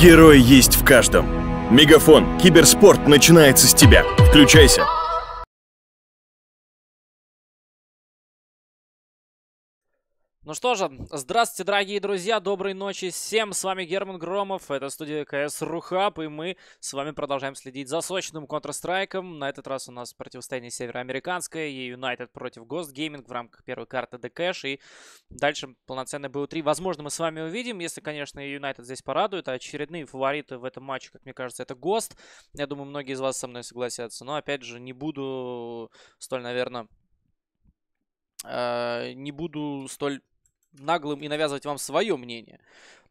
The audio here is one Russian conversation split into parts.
Герой есть в каждом. Мегафон. Киберспорт начинается с тебя. Включайся. Ну что же, здравствуйте, дорогие друзья, доброй ночи всем, с вами Герман Громов, это студия КС Рухаб, и мы с вами продолжаем следить за сочным Counter-Strike. На этот раз у нас противостояние североамериканское и United против Ghost Gaming в рамках первой карты Дэкэш, и дальше полноценный БУ-3, возможно, мы с вами увидим, если, конечно, United здесь порадует, а очередные фавориты в этом матче, как мне кажется, это Ghost, я думаю, многие из вас со мной согласятся, но, опять же, не буду столь, наверное, э, не буду столь наглым и навязывать вам свое мнение.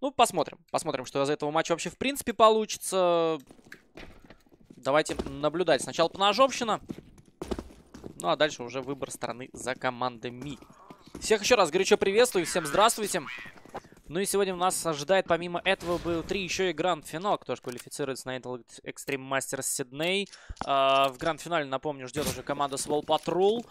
Ну, посмотрим. Посмотрим, что из этого матча вообще в принципе получится. Давайте наблюдать. Сначала поножовщина. Ну, а дальше уже выбор стороны за командами. Всех еще раз горячо приветствую. Всем здравствуйте. Ну и сегодня у нас ожидает помимо этого был три еще и гранд-финал, кто же квалифицируется на Intel Extreme Masters Sydney. А, в гранд-финале, напомню, ждет уже команда Swall Patrol.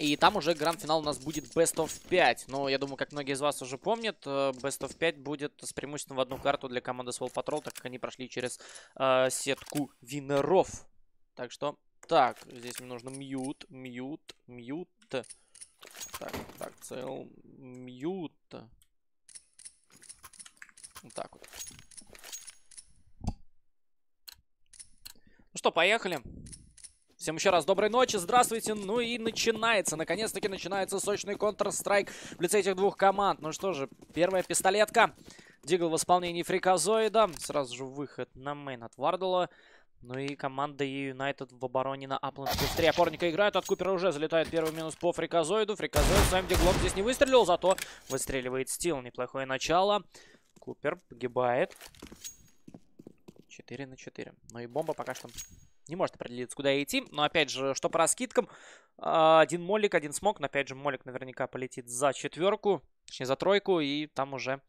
И там уже гранд-финал у нас будет Best of 5. Но я думаю, как многие из вас уже помнят, э, Best of 5 будет с преимуществом в одну карту для команды Swell Patrol, так как они прошли через э, сетку винеров. Так что, так, здесь мне нужно mute, mute, mute. Так, так, cl, mute. Вот так вот. Ну что, поехали. Всем еще раз доброй ночи, здравствуйте. Ну и начинается, наконец-таки начинается сочный Counter-Strike в лице этих двух команд. Ну что же, первая пистолетка. Дигл в исполнении Фриказоида. Сразу же выход на main от Вардала. Ну и команда Юнайтед в обороне на А-плент. Три опорника играют, от Купера уже залетает первый минус по Фриказоиду. Фриказоид своим диглом здесь не выстрелил, зато выстреливает Стил. Неплохое начало. Купер погибает. 4 на 4. Ну и бомба пока что не может определиться, куда идти. Но, опять же, что по раскидкам, а, один молик, один smoke. Но, опять же, молик наверняка полетит за четверку, точнее, за тройку. И там уже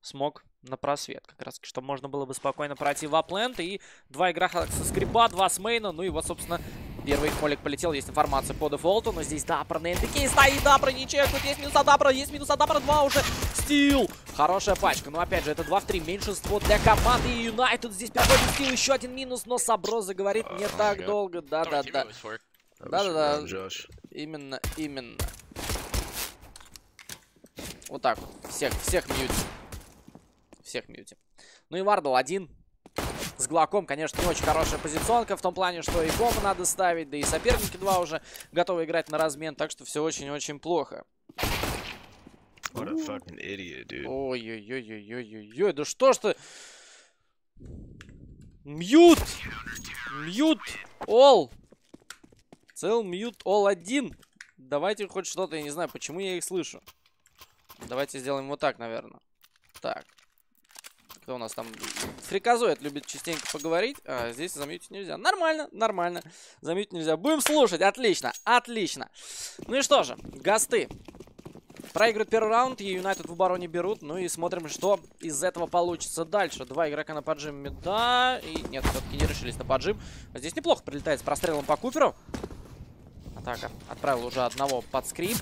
смог на просвет. Как раз, чтобы можно было бы спокойно пройти в апленд. И два игрока со скриба, два с мейна. Ну и вот, собственно, Первый молик полетел, есть информация по дефолту, но здесь Дапра на НТК стоит, Дапра не чекают, есть минус от Дапра, есть минус от Дапра, два уже, стил, хорошая пачка, но опять же это 2 в 3, меньшинство для команды Юнайтед, здесь переходит стил, еще один минус, но Саброза говорит не oh, так долго, да-да-да, да-да-да, именно, именно, вот так вот, всех, всех мьюти, всех мьюти, ну и Вардл один, с Глоком, конечно, не очень хорошая позиционка, в том плане, что и бомбу надо ставить, да и соперники два уже готовы играть на размен, так что все очень-очень плохо. Ой-ой-ой-ой-ой-ой, да что ж ты... Mute! Mute! All! Cl mute all один. Давайте хоть что-то, я не знаю, почему я их слышу. Давайте сделаем вот так, наверное. Так. Кто у нас там? Фриказоид любит частенько поговорить. А здесь замьютить нельзя. Нормально, нормально. Замьютить нельзя. Будем слушать. Отлично, отлично. Ну и что же, гасты. Проигрывают первый раунд, и Юнайтед в обороне берут. Ну и смотрим, что из этого получится дальше. Два игрока на поджим да. И нет, все-таки не решились на поджим. А здесь неплохо прилетает с прострелом по Куперу. Атака отправил уже одного под скрип.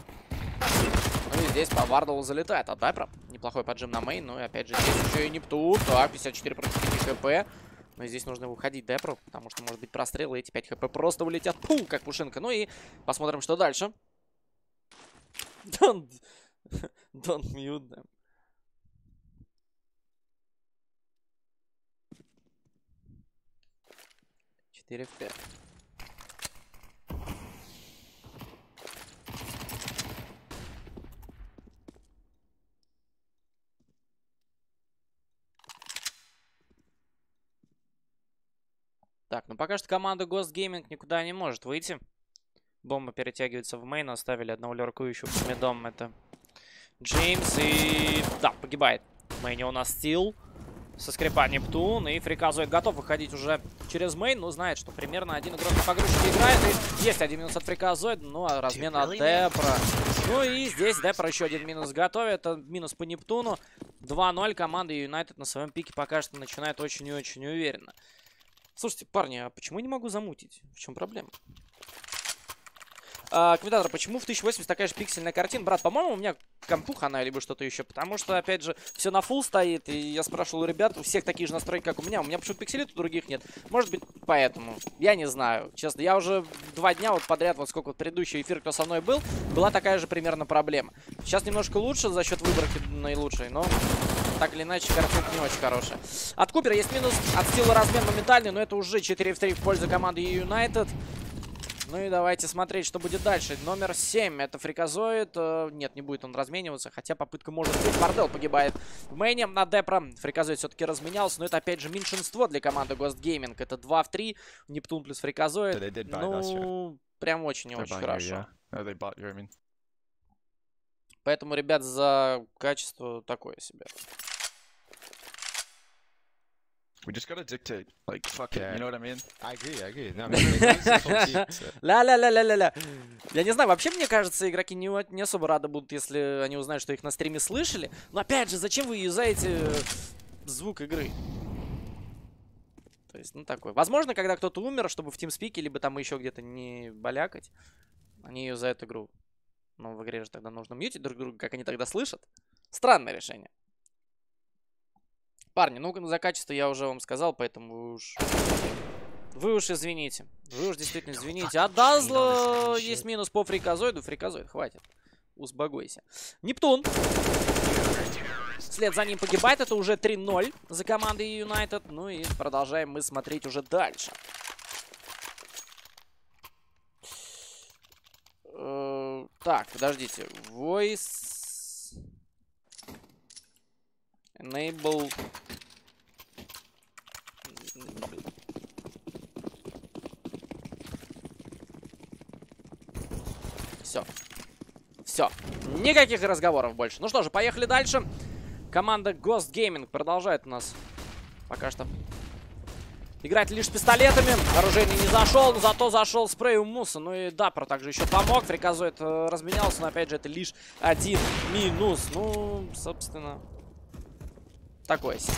Ну и здесь по Вардалу залетает от Дайпра. Неплохой поджим на мейн. Ну и опять же здесь еще и Нептун. Так, 54 против 5 хп. Но здесь нужно выходить Депру, потому что может быть прострел, и эти 5 хп просто вылетят. Пум, как пушинка. Ну и посмотрим, что дальше. Don't, don't mute them. Четыре в пять. Так, ну пока что команда Ghost Gaming никуда не может выйти. Бомба перетягивается в мейн. Оставили одного леркующего с медом. Это Джеймс. И да, погибает. В мейне у нас Стил. Со скрипа Нептун. И Фриказоид готов выходить уже через main. Но знает, что примерно один игрок на погрузчике играет. И есть один минус от Фриказоид. Ну, а размен от Депра. Ну и здесь Депра еще один минус готовит. Это минус по Нептуну. 2-0. Команда Юнайтед на своем пике пока что начинает очень и очень уверенно. Слушайте, парни, а почему я не могу замутить? В чем проблема? А, комментатор, почему в 1080 такая же пиксельная картина? Брат, по-моему, у меня компуха она, либо что-то еще. Потому что, опять же, все на full стоит. И я спрашивал у ребят, у всех такие же настройки, как у меня. У меня почему-то пикселит, у других нет. Может быть, поэтому. Я не знаю. Честно, я уже два дня вот подряд, вот сколько вот предыдущий эфир, кто со мной был, была такая же примерно проблема. Сейчас немножко лучше за счет выборки наилучшей, но так или иначе, картинка не очень хорошая. От Купера есть минус, от Стила размен моментальный, но это уже 4 в 3 в пользу команды Юнайтед. Ну и давайте смотреть, что будет дальше. Номер 7, это Фриказоид. Э, нет, не будет он размениваться, хотя попытка может быть. Мардел погибает в мейне на Депра. Фриказоид все-таки разменялся, но это опять же меньшинство для команды Ghost Gaming. Это 2 в 3, Нептун плюс Фриказоид. Ну, прям очень-очень хорошо. Поэтому, ребят, за качество такое себе. We just gotta dictate, like, fuck yeah. it, you know what I mean? I agree, I agree. No, Ля-ля-ля-ля-ля-ля. Я не знаю, вообще, мне кажется, игроки не, не особо рады будут, если они узнают, что их на стриме слышали. Но опять же, зачем вы юзаете звук игры? То есть, ну такой. Возможно, когда кто-то умер, чтобы в TeamSpeak, либо там еще где-то не балякать, они юзают игру. Но в игре же тогда нужно мьютить друг друга, как они тогда слышат. Странное решение. Парни, ну за качество я уже вам сказал, поэтому вы уж... Вы уж извините. Вы уж действительно извините. А Дазла есть минус по фриказоиду. Фриказоид, хватит. Узбогойся. Нептун. Вслед за ним погибает. Это уже 3-0 за командой Юнайтед. Ну и продолжаем мы смотреть уже дальше. Э, так, подождите. Voice... Enable... Все. Все. Никаких разговоров больше. Ну что же, поехали дальше. Команда Ghost Gaming продолжает у нас пока что играть лишь пистолетами. Оружейный не зашел, но зато зашел спрей у Муса. Ну и Даппер также еще помог. Фриказоид э, разменялся, но опять же это лишь один минус. Ну, собственно, такое себе.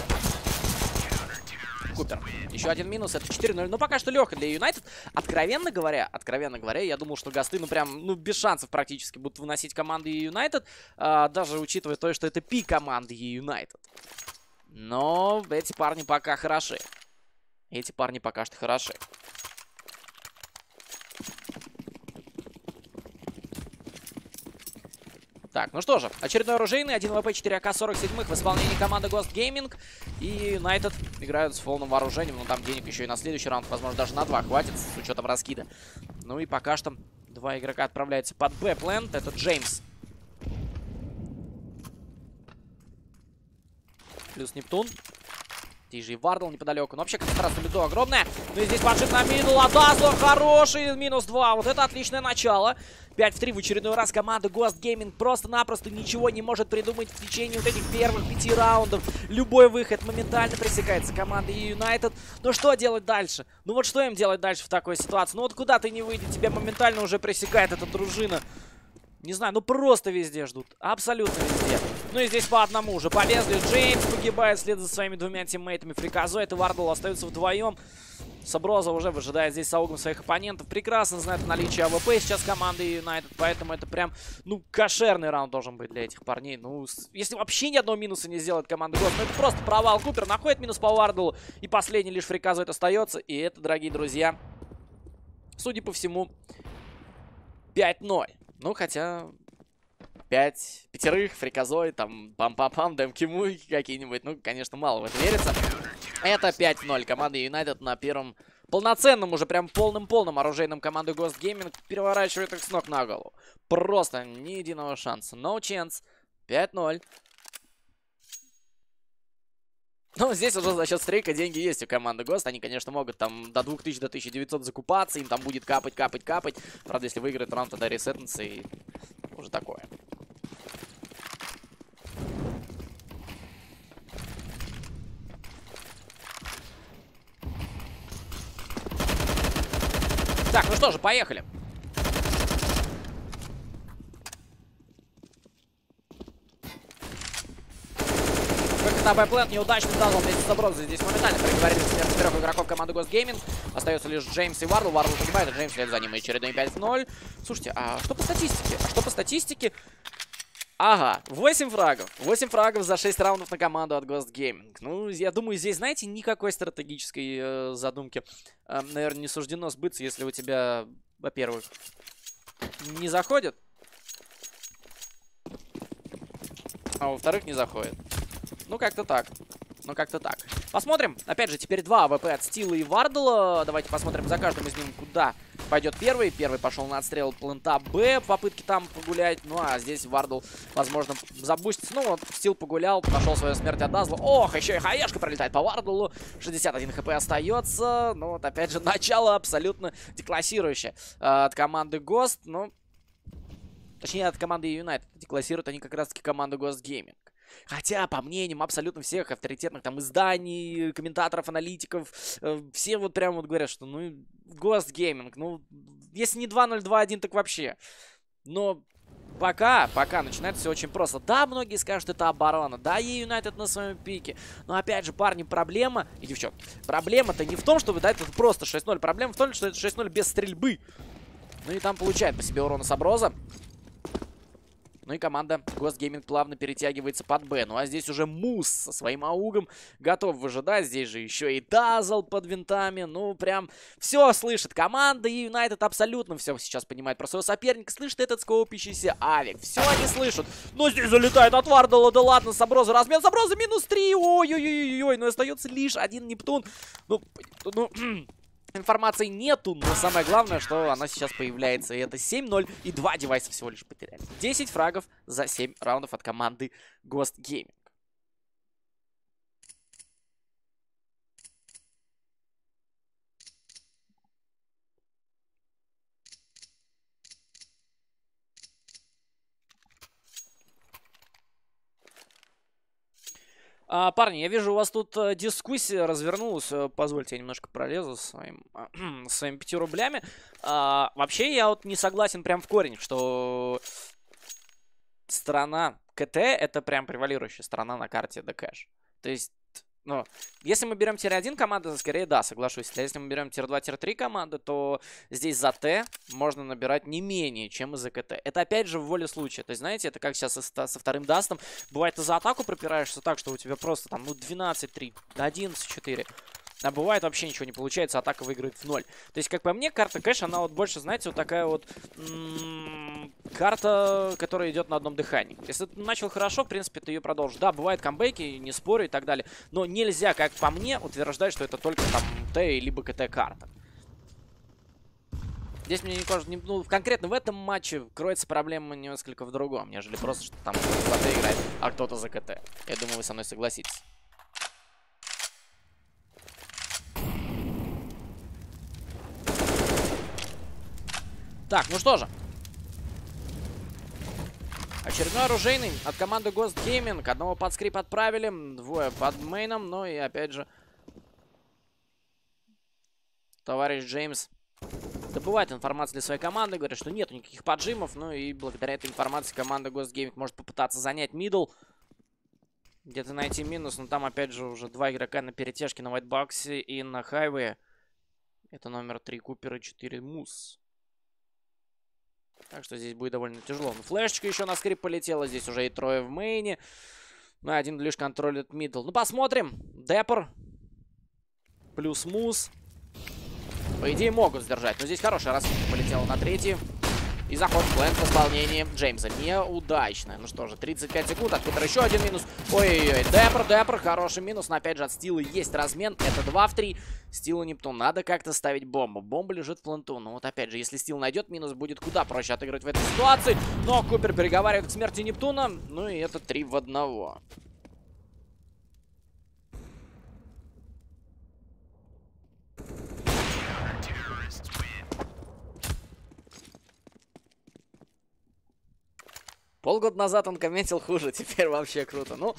Купер. Еще один минус, это 4-0. Но пока что легко для Юнайтед. Откровенно говоря, откровенно говоря, я думал, что Гасты, ну прям, ну без шансов практически будут выносить команды Юнайтед. А, даже учитывая то, что это пи команды Юнайтед. Но эти парни пока хороши. Эти парни пока что хороши. Так, ну что же, очередной оружейный, 1 ВП, 4 АК, 47 в исполнении команды Ghost Gaming. И United играют с полным вооружением, но там денег еще и на следующий раунд, возможно, даже на два хватит, с учетом раскида. Ну и пока что два игрока отправляются под Б-плент, это Джеймс. Плюс Нептун. Тижи Вардл неподалеку. Но вообще концентрация на миду огромная. Ну и здесь поджиг на мину. Ладасло хороший. Минус 2. Вот это отличное начало. 5 в 3 в очередной раз команда Ghost Gaming просто-напросто ничего не может придумать в течение вот этих первых пяти раундов. Любой выход моментально пресекается командой United. Но что делать дальше? Ну вот что им делать дальше в такой ситуации? Ну вот куда ты не выйдешь, тебя моментально уже пресекает эта дружина. Не знаю, ну просто везде ждут. Абсолютно везде. Ну и здесь по одному уже полезли. Джеймс погибает вслед за своими двумя тиммейтами. Фриказоид и Вардл остаются вдвоем. Саброза уже выжидает здесь с AUG ом своих оппонентов. Прекрасно знает наличие АВП сейчас команды Юнайтед. Поэтому это прям, ну, кошерный раунд должен быть для этих парней. Ну, если вообще ни одного минуса не сделает команда Ghost, ну это просто провал. Купер находит минус по Вардлу. И последний лишь Фриказоид остается. И это, дорогие друзья, судя по всему, 5-0. Ну, хотя... Пять пятерых, Фриказоид, там, пам-пам-пам, дэмки какие-нибудь. Ну, конечно, мало в это верится. Это 5-0. Команда Юнайтед на первом полноценном, уже прям полным-полным оружейном команды Ghost Gaming переворачивает их с ног на голову. Просто ни единого шанса. No chance. 5-0. Ну, здесь уже за счет стрейка деньги есть у команды ГОСТ. Они, конечно, могут там до 2000, до 1900 закупаться. Им там будет капать, капать, капать. Правда, если выиграет раунд, тогда ресетнется и уже такое. Так, ну что же, поехали. На бэплент, неудачный дазл вместе с Аброзой. Здесь моментально приговорили смерть трех игроков команды Ghost Gaming. Остается лишь Джеймс и Вардл. Вардл погибает, а Джеймс след за ним и очередной 5 в 0. Слушайте, а что по статистике? А что по статистике? Ага, 8 фрагов. 8 фрагов за 6 раундов на команду от Ghost Gaming. Ну, я думаю, здесь, знаете, никакой стратегической э, задумки, э, наверное, не суждено сбыться, если у тебя, во-первых, не заходит, а во-вторых, не заходит. Ну, как-то так. Ну, как-то так. Посмотрим. Опять же, теперь два АВП от Стила и Вардала. Давайте посмотрим за каждым из них, куда пойдет первый. Первый пошел на отстрел плента Б в попытке там погулять. Ну, а здесь Вардл, возможно, забустится. Ну, вот, Стил погулял, нашел свою смерть от Дазла. Ох, еще и хаешка пролетает по Вардлу. 61 хп остается. Ну, вот, опять же, начало абсолютно деклассирующее э, от команды Ghost. Ну, точнее, от команды United. Деклассируют они как раз-таки команду Ghost Gaming. Хотя, по мнениям абсолютно всех авторитетных там изданий, комментаторов, аналитиков, э, все вот прям вот говорят, что ну, Ghost Gaming, ну, если не 2.0.2.1, так вообще. Но пока, пока начинается все очень просто. Да, многие скажут, это оборона. Да, и Юнайтед на своем пике. Но опять же, парни, проблема, и девчонки, проблема-то не в том, что дать это просто 6-0. Проблема в том, что это 6-0 без стрельбы. Ну и там получает по себе урона Саброза. Ну и команда Gaming плавно перетягивается под Б. Ну а здесь уже Мус со своим аугом готов выжидать. Здесь же еще и Дазл под винтами. Ну прям все слышит команда. И Юнайтед абсолютно все сейчас понимает про своего соперника. Слышит этот скоупящийся Авик. Все они слышат. Но здесь залетает от Вардала. Да ладно, Саброза размен. Саброза минус 3. Ой-ой-ой-ой. Но остается лишь один Нептун. Ну, ну... Информации нету, но самое главное, что она сейчас появляется. И это 7-0 и два девайса всего лишь потеряли. 10 фрагов за 7 раундов от команды Ghost Gaming. А, парни, я вижу, у вас тут а, дискуссия развернулась. Э, позвольте, я немножко пролезу своим, своими 5 рублями. А, вообще, я вот не согласен прям в корень, что сторона КТ это прям превалирующая сторона на карте de_cache. То есть ну, если мы берем tier-1 команды, то скорее да, соглашусь. А если мы берем tier-2, tier-3 команды, то здесь за Т можно набирать не менее, чем за КТ. Это опять же в воле случая. То есть, знаете, это как сейчас со, со вторым дастом. Бывает, ты за атаку пропираешься так, что у тебя просто там, ну, 12-3, 11-4. А бывает вообще ничего не получается, атака выиграет в ноль. То есть, как по мне, карта кэш, она вот больше, знаете, вот такая вот карта, которая идет на одном дыхании. Если ты начал хорошо, в принципе, ты ее продолжишь. Да, бывают камбэки, не спорю и так далее. Но нельзя, как по мне, утверждать, что это только там Т либо КТ карта. Здесь мне не кажется, ну, конкретно в этом матче кроется проблема несколько в другом, нежели просто, что там кто-то играет, а кто-то за КТ. Я думаю, вы со мной согласитесь. Так, ну что же. Очередной оружейный от команды Ghost Gaming. Одного под скрип отправили, двое под мейном. Ну и опять же, товарищ Джеймс добывает информацию для своей команды. Говорит, что нет никаких поджимов. Ну и благодаря этой информации команда Ghost Gaming может попытаться занять middle. Где-то найти минус. Но там опять же уже два игрока на перетяжке на вайтбоксе и на хайвее. Это номер 3 Купер и 4 Мус. Так что здесь будет довольно тяжело. Ну, флешечка еще на скрип полетела. Здесь уже и трое в мейне. Ну, один лишь контролит мидл. Ну, посмотрим. Депр. Плюс Мус. По идее, могут сдержать. Но здесь хорошая раскидка полетела на третий. И заход план в исполнении Джеймса. Неудачно. Ну что же, 35 секунд. От Купера еще один минус. Ой-ой-ой. Депр, Депр. Хороший минус. Но опять же от Стила есть размен. Это 2 в 3. Стилу Нептун. Надо как-то ставить бомбу. Бомба лежит в планту. Ну вот опять же, если Стил найдет минус, будет куда проще отыграть в этой ситуации. Но Купер переговаривает к смерти Нептуна. Ну и это 3 в 1. Полгода назад он комментил хуже, теперь вообще круто. Ну,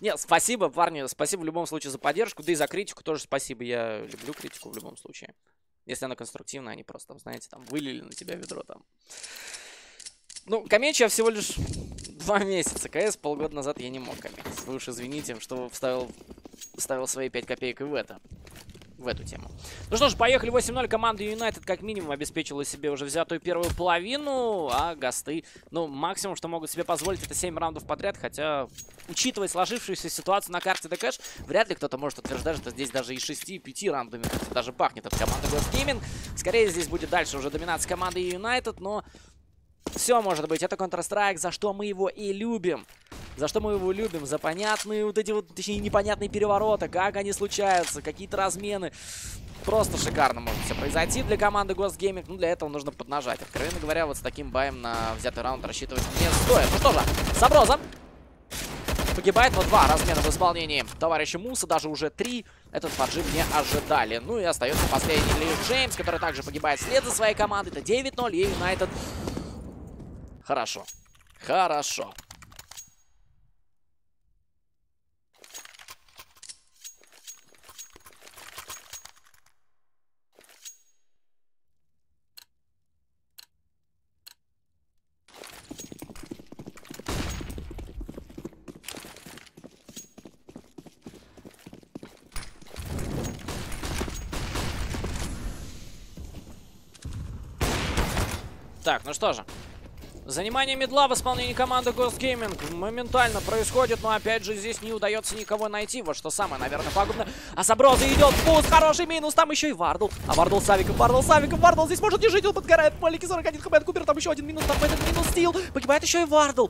нет, спасибо, парни, спасибо в любом случае за поддержку, да и за критику тоже спасибо. Я люблю критику в любом случае. Если она конструктивная, они просто, там, знаете, там, вылили на тебя ведро там. Ну, коммент я всего лишь два месяца. КС полгода назад я не мог коммент. Вы уж извините, что вставил, вставил свои 5 копеек и в это в эту тему. Ну что ж, поехали 8-0. Команда Юнайтед как минимум обеспечила себе уже взятую первую половину, а гасты, ну, максимум, что могут себе позволить, это 7 раундов подряд, хотя, учитывая сложившуюся ситуацию на карте ДКш, вряд ли кто-то может утверждать, что здесь даже и 6-5 раундами даже пахнет от команды Ghost Gaming. Скорее, здесь будет дальше уже доминация команды Юнайтед, но все может быть. Это Counter-Strike, за что мы его и любим. За что мы его любим? За понятные вот эти вот, точнее, непонятные перевороты, как они случаются, какие-то размены. Просто шикарно может все произойти для команды Ghost Gaming. Ну, для этого нужно поднажать. Откровенно говоря, вот с таким баем на взятый раунд рассчитывать не стоит. Ну что же, Саброза погибает, но два размена в исполнении товарища Муса, даже уже три. Этот поджим не ожидали. Ну и остается последний лишь Джеймс, который также погибает вслед за своей командой. Это 9-0, и Юнайтед... Хорошо. Хорошо. Так, ну что же. Занимание мидла в исполнении команды Ghost Gaming моментально происходит, но опять же здесь не удается никого найти. Вот что самое, наверное, пагубно. А Саброза идет, буст, хороший минус, там еще и Вардл. А Вардл с Авиком, Вардл с Авиком, Вардл здесь может не жить, он подгорает. Молик 41 хп, Купер, там еще один минус, там этот минус стил. Погибает еще и Вардл.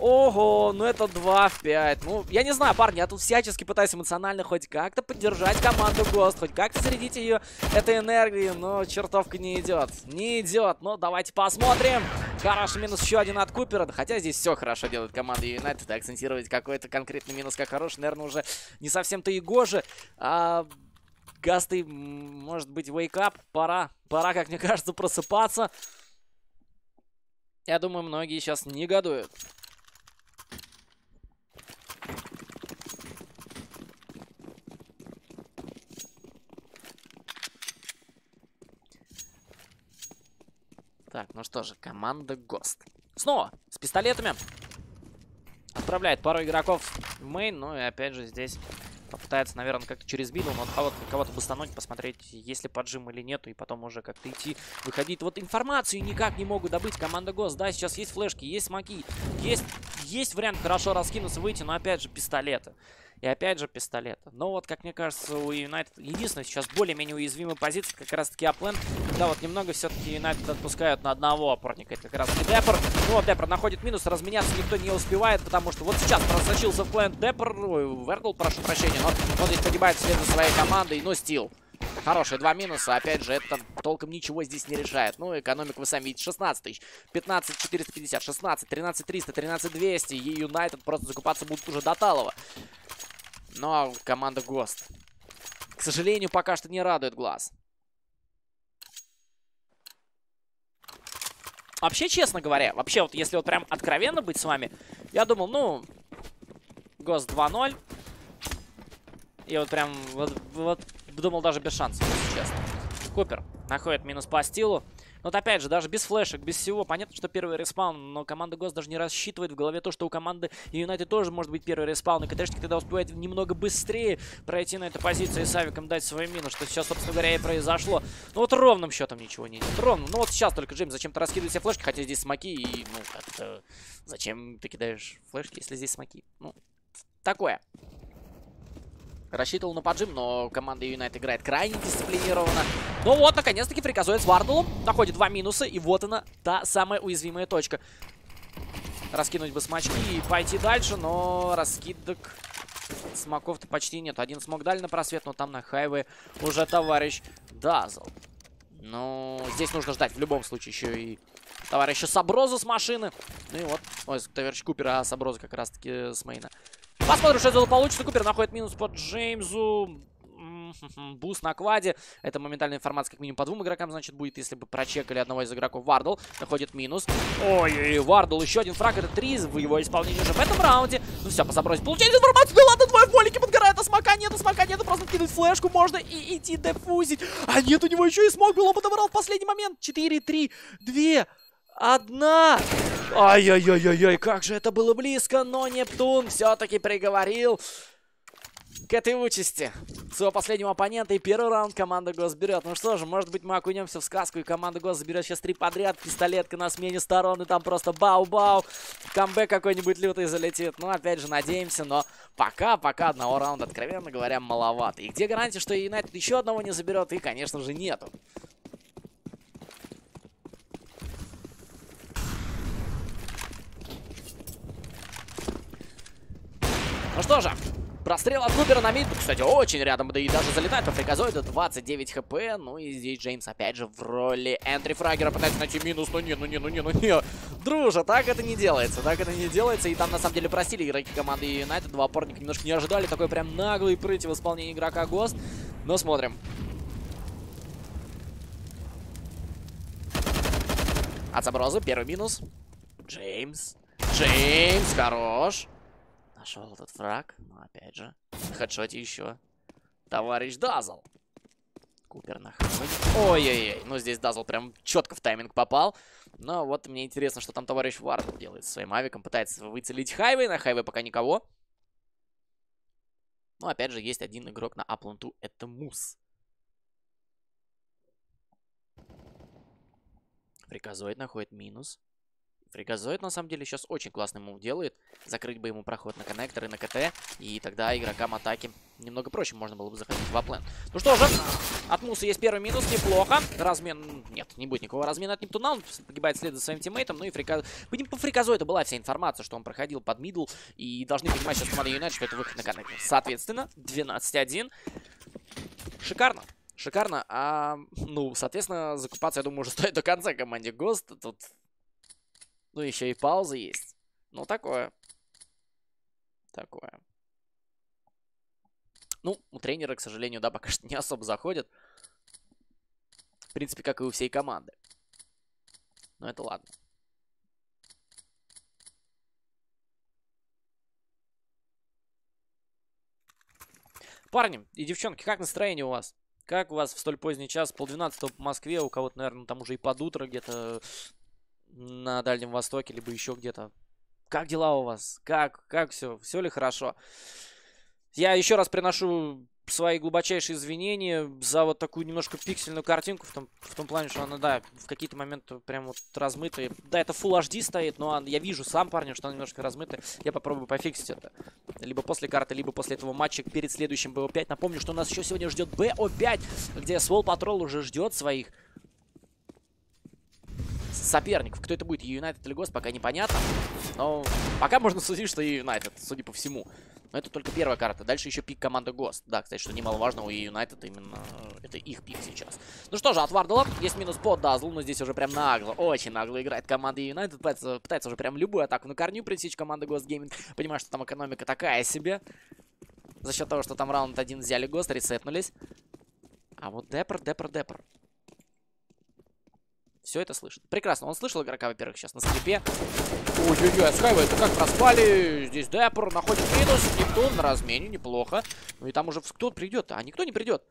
Ого, ну это 2 в 5. Ну, я не знаю, парни, я тут всячески пытаюсь эмоционально хоть как-то поддержать команду Ghost, хоть как-то зарядить ее этой энергией, но чертовка не идет. Не идет. Ну, давайте посмотрим. Хороший минус еще один от Купера. Хотя здесь все хорошо делает команда Юнайтед. Акцентировать какой-то конкретный минус как хороший, наверное, уже не совсем-то и гоже. А Гасты, может быть, вейкап. Пора, пора, как мне кажется, просыпаться. Я думаю, многие сейчас негодуют. Так, ну что же, команда Ghost. Снова с пистолетами. Отправляет пару игроков в мейн. Ну и опять же здесь попытается, наверное, как-то через мидл, но кого-то кого бустануть, посмотреть, есть ли поджим или нету, и потом уже как-то идти, выходить. Вот информацию никак не могут добыть команда Ghost. Да, сейчас есть флешки, есть смоки, есть, есть вариант хорошо раскинуться, выйти, но опять же пистолеты. И опять же пистолета. Но вот, как мне кажется, у Юнайтед единственная сейчас более-менее уязвимая позиция, как раз-таки аплен. Когда вот немного все-таки Юнайтед отпускают на одного опорника. Это как раз-таки Деппер. Ну вот Деппер находит минус, разменяться никто не успевает, потому что вот сейчас просочился в плент Деппер. Ой, Вердл, прошу прощения, но он здесь погибает вслед за своей командой. Но стил. Хорошие два минуса. Опять же, это толком ничего здесь не решает. Ну, экономик вы сами видите. 16 тысяч. 15 450. 16, 13 300, 13 200. И Юнайтед просто закупаться будут уже до талого. Но команда ГОСТ, к сожалению, пока что не радует глаз. Вообще, честно говоря, вообще, вот если вот прям откровенно быть с вами, я думал, ну, Ghost 2-0. И вот прям, вот, вот, думал даже без шансов, если честно. Купер находит минус по стилу. Но вот опять же, даже без флешек, без всего, понятно, что первый респаун, но команда Ghost даже не рассчитывает в голове то, что у команды Юнайтед тоже может быть первый респаун, и КТшник тогда успевает немного быстрее пройти на эту позицию и с Авиком дать свой минус, что сейчас, собственно говоря, и произошло. Ну вот ровным счетом ничего не идет, ровно. Ну вот сейчас только Джеймс зачем-то раскидывает все флешки, хотя здесь смоки, и, ну, как-то... Зачем ты кидаешь флешки, если здесь смоки? Ну, такое. Рассчитывал на поджим, но команда Юнайт играет крайне дисциплинированно. Ну вот, наконец-таки фриказует с Вардулом. Находит два минуса, и вот она, та самая уязвимая точка. Раскинуть бы смачки и пойти дальше, но раскидок смоков-то почти нет. Один смог дали на просвет, но там на хайве уже товарищ Дазл. Ну, здесь нужно ждать в любом случае еще и товарища Саброза с машины. Ну и вот, ой, товарищ Купера, а Саброза как раз-таки с мейна. Посмотрим, что из получится. Купер находит минус по Джеймсу. Буст на кваде. Это моментальная информация как минимум по двум игрокам, значит, будет, если бы прочекали одного из игроков. Вардл находит минус. Ой, Вардл, еще один фраг, это три в его исполнении уже в этом раунде. Ну все, пособросить. Получает информацию, ну ладно, двое в молике подгорает, а смока нету, смока нету, просто кинуть флешку можно и идти дефузить. А нет, у него еще и смог был, он подобрал в последний момент. 4-3, 2, 1... Ай-яй-яй-яй-яй, как же это было близко, но Нептун все-таки приговорил к этой участи своего последнего оппонента. И первый раунд команда Гос берет. Ну что же, может быть мы окунемся в сказку, и команда Гос заберет сейчас три подряд. Пистолетка на смене сторон, и там просто бау-бау. Камбэк какой-нибудь лютый залетит. Ну, опять же, надеемся, но пока, пока одного раунда, откровенно говоря, маловато. И где гарантия, что Юнайтед еще одного не заберет? И, конечно же, нету. Ну что же, прострел от Купера на мид. Кстати, очень рядом, да и даже залетает по фриказоиду. 29 хп. Ну и здесь Джеймс опять же в роли энтри фрагера пытается найти минус. Ну не, ну не, ну не, ну не. Дружа, так это не делается. Так это не делается. И там на самом деле просили игроки команды Юнайтед. Два опорника немножко не ожидали. Такой прям наглый прыть в исполнении игрока Гост. Но смотрим. От Заброзы первый минус. Джеймс. Джеймс, хорош. Нашел этот фраг. Но опять же, хедшоте еще. Товарищ Дазл. Купер на хедшоте. Ой-ой-ой. Ну, здесь Дазл прям четко в тайминг попал. Но вот мне интересно, что там товарищ Вардл делает со своим авиком. Пытается выцелить хайвей. На хайве пока никого. Ну, опять же, есть один игрок на апланту. Это Мус. Фриказоид находит минус. Фриказоид, на самом деле, сейчас очень классный мув делает. Закрыть бы ему проход на коннектор и на КТ. И тогда игрокам атаки немного проще можно было бы заходить в аплен. Ну что же, от Муса есть первый минус, неплохо. Размен... Нет, не будет никакого размена от Нептуна. Он погибает вслед за своим тиммейтом. Ну и Фрика... По Фриказоиду была вся информация, что он проходил под мидл. И должны понимать сейчас команда Юнайтед, что это выход на коннектор. Соответственно, 12-1. Шикарно. Шикарно. А, ну, соответственно, закупаться, я думаю, уже стоит до конца команде ГОСТ. Тут, ну, еще и пауза есть. Ну, такое. Такое. Ну, у тренера, к сожалению, да, пока что не особо заходит. В принципе, как и у всей команды. Но это ладно. Парни и девчонки, как настроение у вас? Как у вас в столь поздний час, полдвенадцатого по Москве, у кого-то, наверное, там уже и под утро где-то на Дальнем Востоке, либо еще где-то. Как дела у вас? Как, как все? Все ли хорошо? Я еще раз приношу свои глубочайшие извинения за вот такую немножко пиксельную картинку, в том, в том плане, что она, да, в какие-то моменты прям вот размытая. Да, это Full HD стоит, но я вижу сам, парни, что она немножко размытая. Я попробую пофиксить это. Либо после карты, либо после этого матча перед следующим БО5. Напомню, что нас еще сегодня ждет БО5, где Swole Patrol уже ждет своих соперников. Кто это будет, Юнайтед или Ghost, пока непонятно. Но пока можно судить, что Юнайтед, судя по всему. Но это только первая карта. Дальше еще пик команды Ghost. Да, кстати, что немаловажно, у Юнайтед именно это их пик сейчас. Ну что же, от Вардла есть минус по Дазлу, но здесь уже прям нагло, очень нагло играет команда Юнайтед. Пытается, пытается уже прям любую атаку на корню пресечь команда Ghost Gaming. Понимаю, что там экономика такая себе. За счет того, что там раунд один взяли Ghost, ресетнулись. А вот Депр, Депр, Депр. Все это слышит. Прекрасно. Он слышал игрока, во-первых, сейчас на скрипе. Ой-ой-ой, С хайва, это как проспали. Здесь Депр находит минус. Нептун на размене, неплохо. Ну и там уже кто придет? А никто не придет.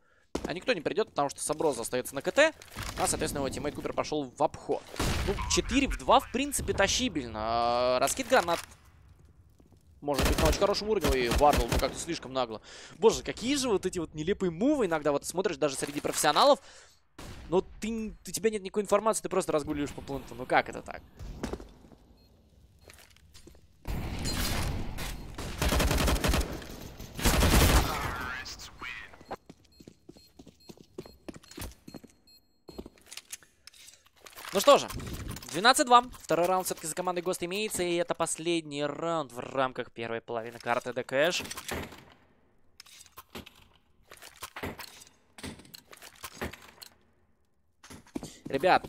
А никто не придет, потому что Саброз остается на КТ. А, соответственно, его тиммейт Купер пошел в обход. Ну, 4 в 2, в принципе, тащибельно. А, раскид гранат может быть на очень хорошем уровне. И Вардл, ну как-то слишком нагло. Боже, какие же вот эти вот нелепые мувы иногда. Вот смотришь даже среди профессионалов. Но ты, у тебя нет никакой информации, ты просто разгуливаешь по пленту. Ну как это так? Ну что же, 12-2. Второй раунд все-таки за командой Гост имеется. И это последний раунд в рамках первой половины карты ДКш. Ребят,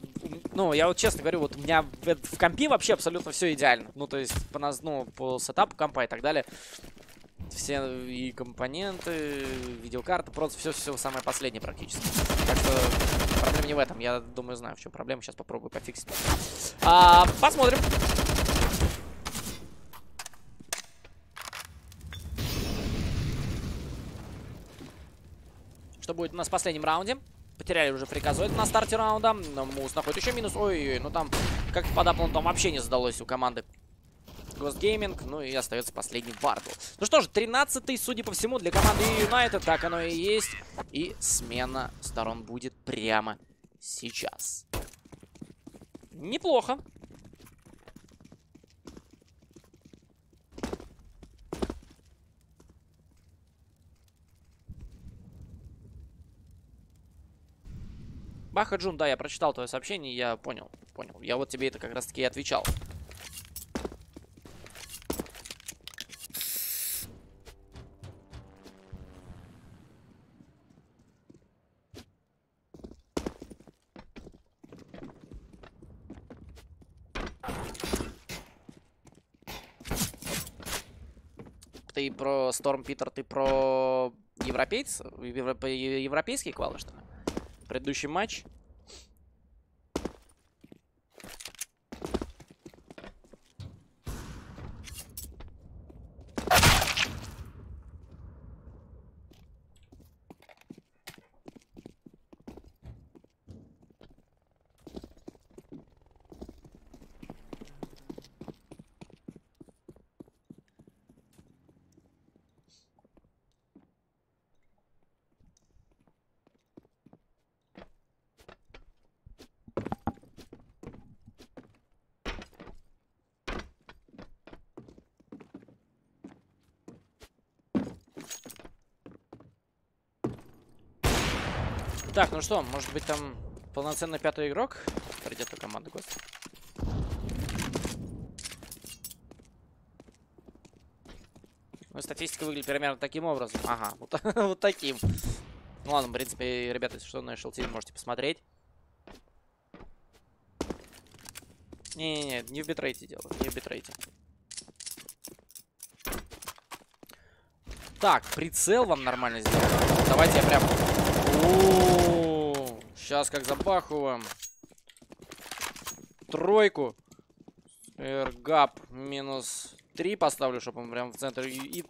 ну, я вот честно говорю, вот у меня в, в компе вообще абсолютно все идеально. Ну, то есть, по нас, ну, по сетапу компа и так далее. Все и компоненты, видеокарты, просто все-все самое последнее практически. Так что проблема не в этом. Я думаю, знаю, в чем проблема. Сейчас попробую пофиксить. А, посмотрим. Что будет у нас в последнем раунде? Потеряли уже фриказоид на старте раунда. Мус находит еще минус. Ой-ой-ой, ну там Как-то аплантом вообще не сдалось у команды Gaming. Ну и остается последний Вардл. Ну что ж, 13-й, судя по всему, для команды Юнайтед. Так оно и есть. И смена сторон будет прямо сейчас. Неплохо. Баха Джун, да, я прочитал твое сообщение, я понял, понял. Я вот тебе это как раз таки и отвечал. Ты про Storm Питер, ты про европейц, европ... европейский квалы, что ли? Предыдущий матч. Так, ну что, может быть там полноценный пятый игрок придет у команды Гост? Ну, статистика выглядит примерно таким образом. Ага, вот, вот таким. Ну ладно, в принципе, ребята, если что, на HLTV можете посмотреть. Не-не-не, не в битрейте дело, не в битрейте. Так, прицел вам нормально сделал. Давайте я прям... Сейчас как забахиваем. Тройку. Эргап минус 3 поставлю, чтобы он прям в центр. И, и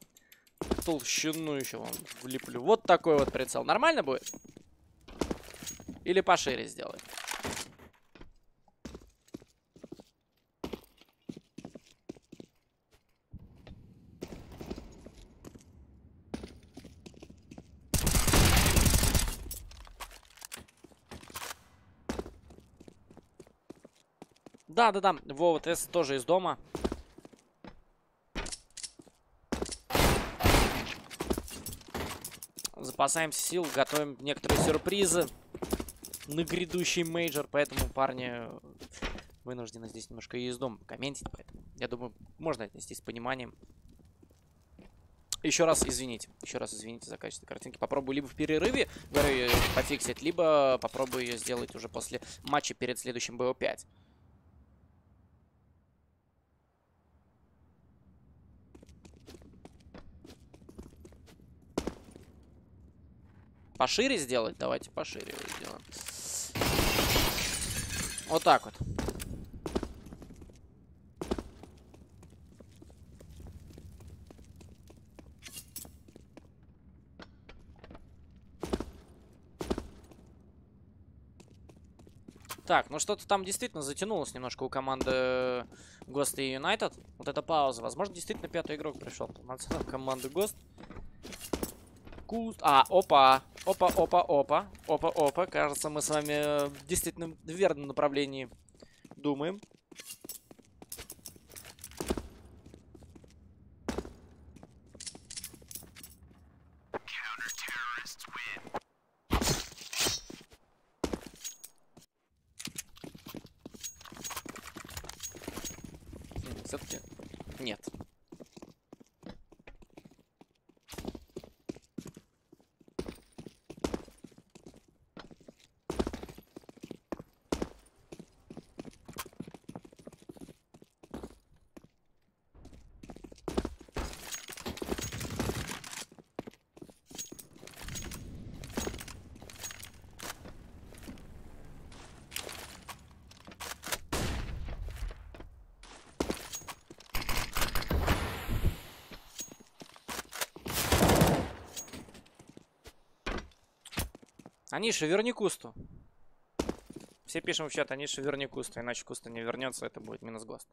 толщину еще вам влеплю. Вот такой вот прицел. Нормально будет? Или пошире сделать? Да-да-да, Вова Тест тоже из дома. Запасаемся сил, готовим некоторые сюрпризы на грядущий мейджор, поэтому парни вынуждены здесь немножко дома комментить, поэтому я думаю, можно отнести с пониманием. Еще раз извините, еще раз извините за качество картинки. Попробую либо в перерыве, говорю, ее пофиксить, либо попробую ее сделать уже после матча перед следующим БО5. Пошире сделать? Давайте пошире его сделаем. Вот так вот. Так, ну что-то там действительно затянулось немножко у команды Ghost и United. Вот эта пауза. Возможно, действительно пятый игрок пришел. Команды Ghost. Куст. А, опа. Опа, опа, опа. Опа, опа. Кажется, мы с вами действительно в верном направлении думаем. Все-таки нет. Аниша, верни кусту. Все пишем в чат, Аниша, верни Куста, иначе Куста не вернется, это будет минус ГОСТ.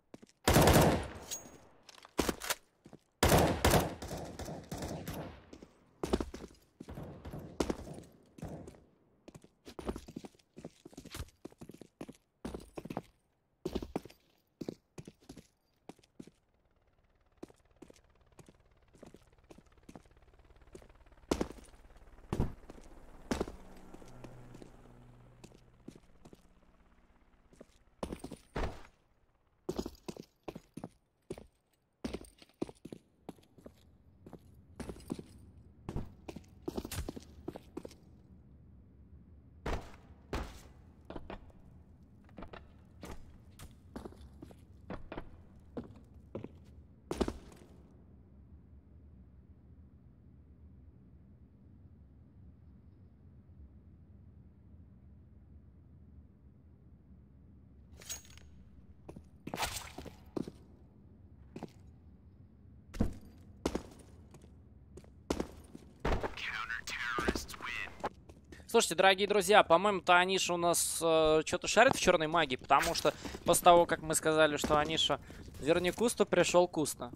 Слушайте, дорогие друзья, по-моему-то Аниша у нас э, что-то шарит в черной магии, потому что после того, как мы сказали, что Аниша верни Кусту, пришел Куста.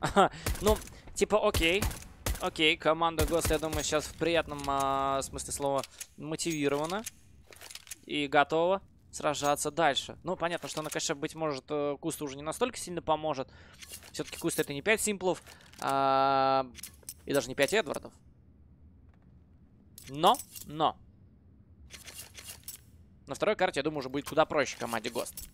ну, типа, окей. Окей, команда Гост, я думаю, сейчас в приятном э, смысле слова мотивирована и готова сражаться дальше. Ну, понятно, что она, конечно, быть может, э, Куста уже не настолько сильно поможет. Все-таки Куста это не 5 симплов, а, и даже не 5 Эдвардов. Но, но. На второй карте, я думаю, уже будет куда проще команде ГОСТ.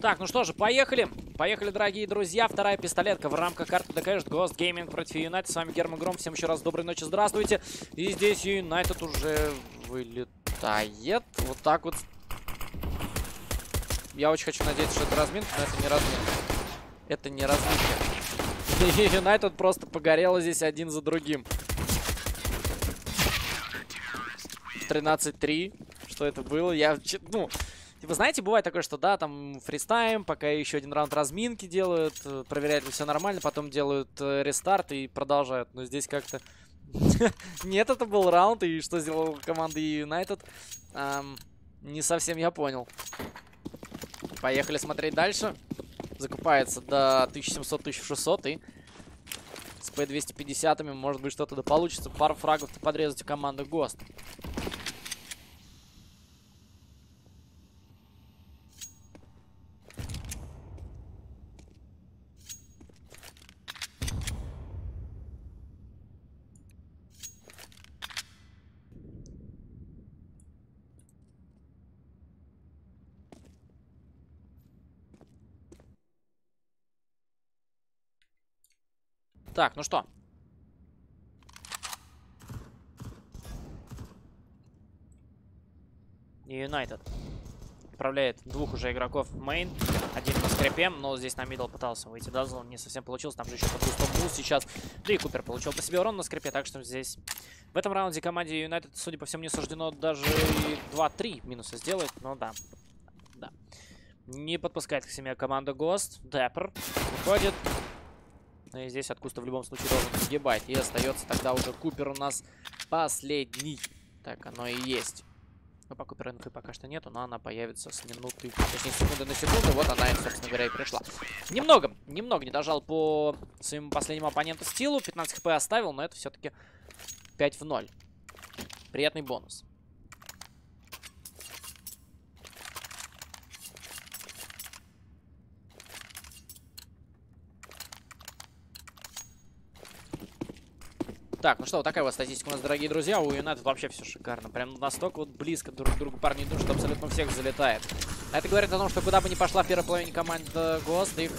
Так, ну что же, поехали. Поехали, дорогие друзья. Вторая пистолетка в рамках карты ДКшт Ghost Gaming против Юнайтед. С вами Герман Гром. Всем еще раз доброй ночи, здравствуйте. И здесь Юнайтед уже вылетает. Вот так вот. Я очень хочу надеяться, что это разминка, но это не разминка. Это не разминка. Юнайтед просто погорело здесь один за другим. 13-3. Что это было? Я, ну, Типа, знаете, бывает такое, что да, там фристайм, пока еще один раунд разминки делают, э, проверяют, все нормально, потом делают э, рестарт и продолжают. Но здесь как-то... Нет, это был раунд, и что сделала команда United, не совсем я понял. Поехали смотреть дальше. Закупается до 1700-1600 и с P250 может быть что-то да получится. Пару фрагов-то подрезать у команды ГОСТ. Так, ну что? Юнайтед отправляет двух уже игроков в мейн. Один на скрипе, но здесь на мидл пытался выйти Дазл, не совсем получилось. Там же еще под кустом буст сейчас. Да и Купер получил по себе урон на скрипе, так что здесь... В этом раунде команде Юнайтед, судя по всему, не суждено даже 2-3 минуса сделать, но да. Да. Не подпускает к себе команда Ghost. Депр выходит. Ну и здесь откуда в любом случае должен погибать. И остается тогда уже Купер у нас последний. Так оно и есть. Ну, по Купер инфы пока что нету, но она появится с минуты, точнее, секунды на секунду. Вот она, собственно говоря, и пришла. Немного, немного не дожал по своему последнему оппоненту стилу. 15 хп оставил, но это все-таки 5 в 0. Приятный бонус. Так, ну что, вот такая вот статистика у нас, дорогие друзья. У Юнайтед вообще все шикарно. Прям настолько вот близко друг к другу парни идут, что абсолютно всех залетает. А это говорит о том, что куда бы ни пошла в первой половине команда ГОСТ, их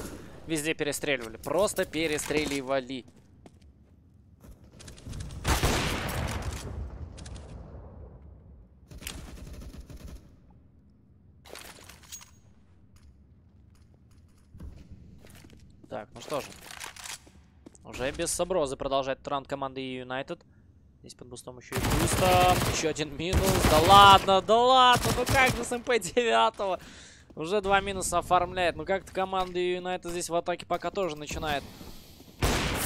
везде перестреливали. Просто перестреливали. Так, ну что же. Уже без Саброзы продолжает тран команды Юнайтед. Здесь под бустом еще и буста. Еще один минус. Да ладно, да ладно. Ну как же с MP 9? Уже два минуса оформляет. Ну как-то команда Юнайтед здесь в атаке пока тоже начинает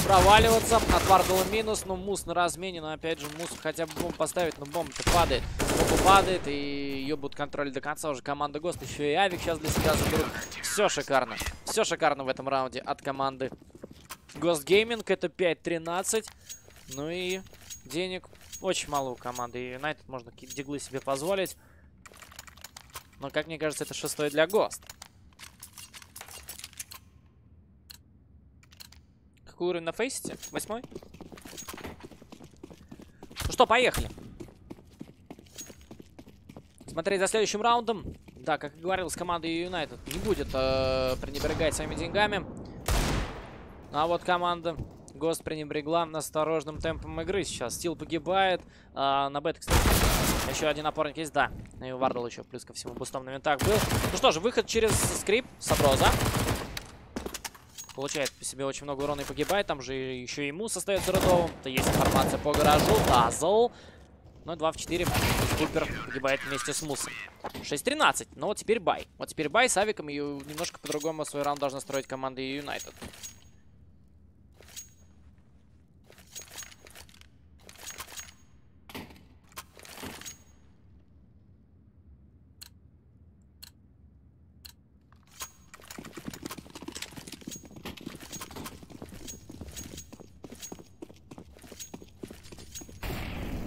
проваливаться. От Вардала минус, но Мус на размене. Но опять же, Мус хотя бы бомбу поставить, но бомба-то падает. Бомба падает, и ее будут контролить до конца уже команда Ghost. Еще и Авик сейчас для себя заберут. Все шикарно. Все шикарно в этом раунде от команды Ghost Gaming. Это 5-13. Ну и денег очень мало у команды Юнайтед. Можно какие-то диглы себе позволить. Но, как мне кажется, это шестой для Ghost. Какой уровень на фейсите? Восьмой? Ну что, поехали. Смотреть за следующим раундом. Да, как и говорил, с командой Юнайтед не будет э, пренебрегать своими деньгами. А вот команда Гост пренебрегла осторожным темпом игры сейчас. Стил погибает. А, на бет, кстати, еще один опорник есть, да. И Вардал еще плюс ко всему бустом на винтах был. Ну что же, выход через скрип. Саброза. Получает по себе очень много урона и погибает. Там же еще и Мус остается родовым. Это есть информация по гаражу. Тазл. Ну, 2 в 4. Купер погибает вместе с Мусом. 6-13. Но вот теперь бай. Вот теперь бай с Авиком. И немножко по-другому свой раунд должна строить команда Юнайтед.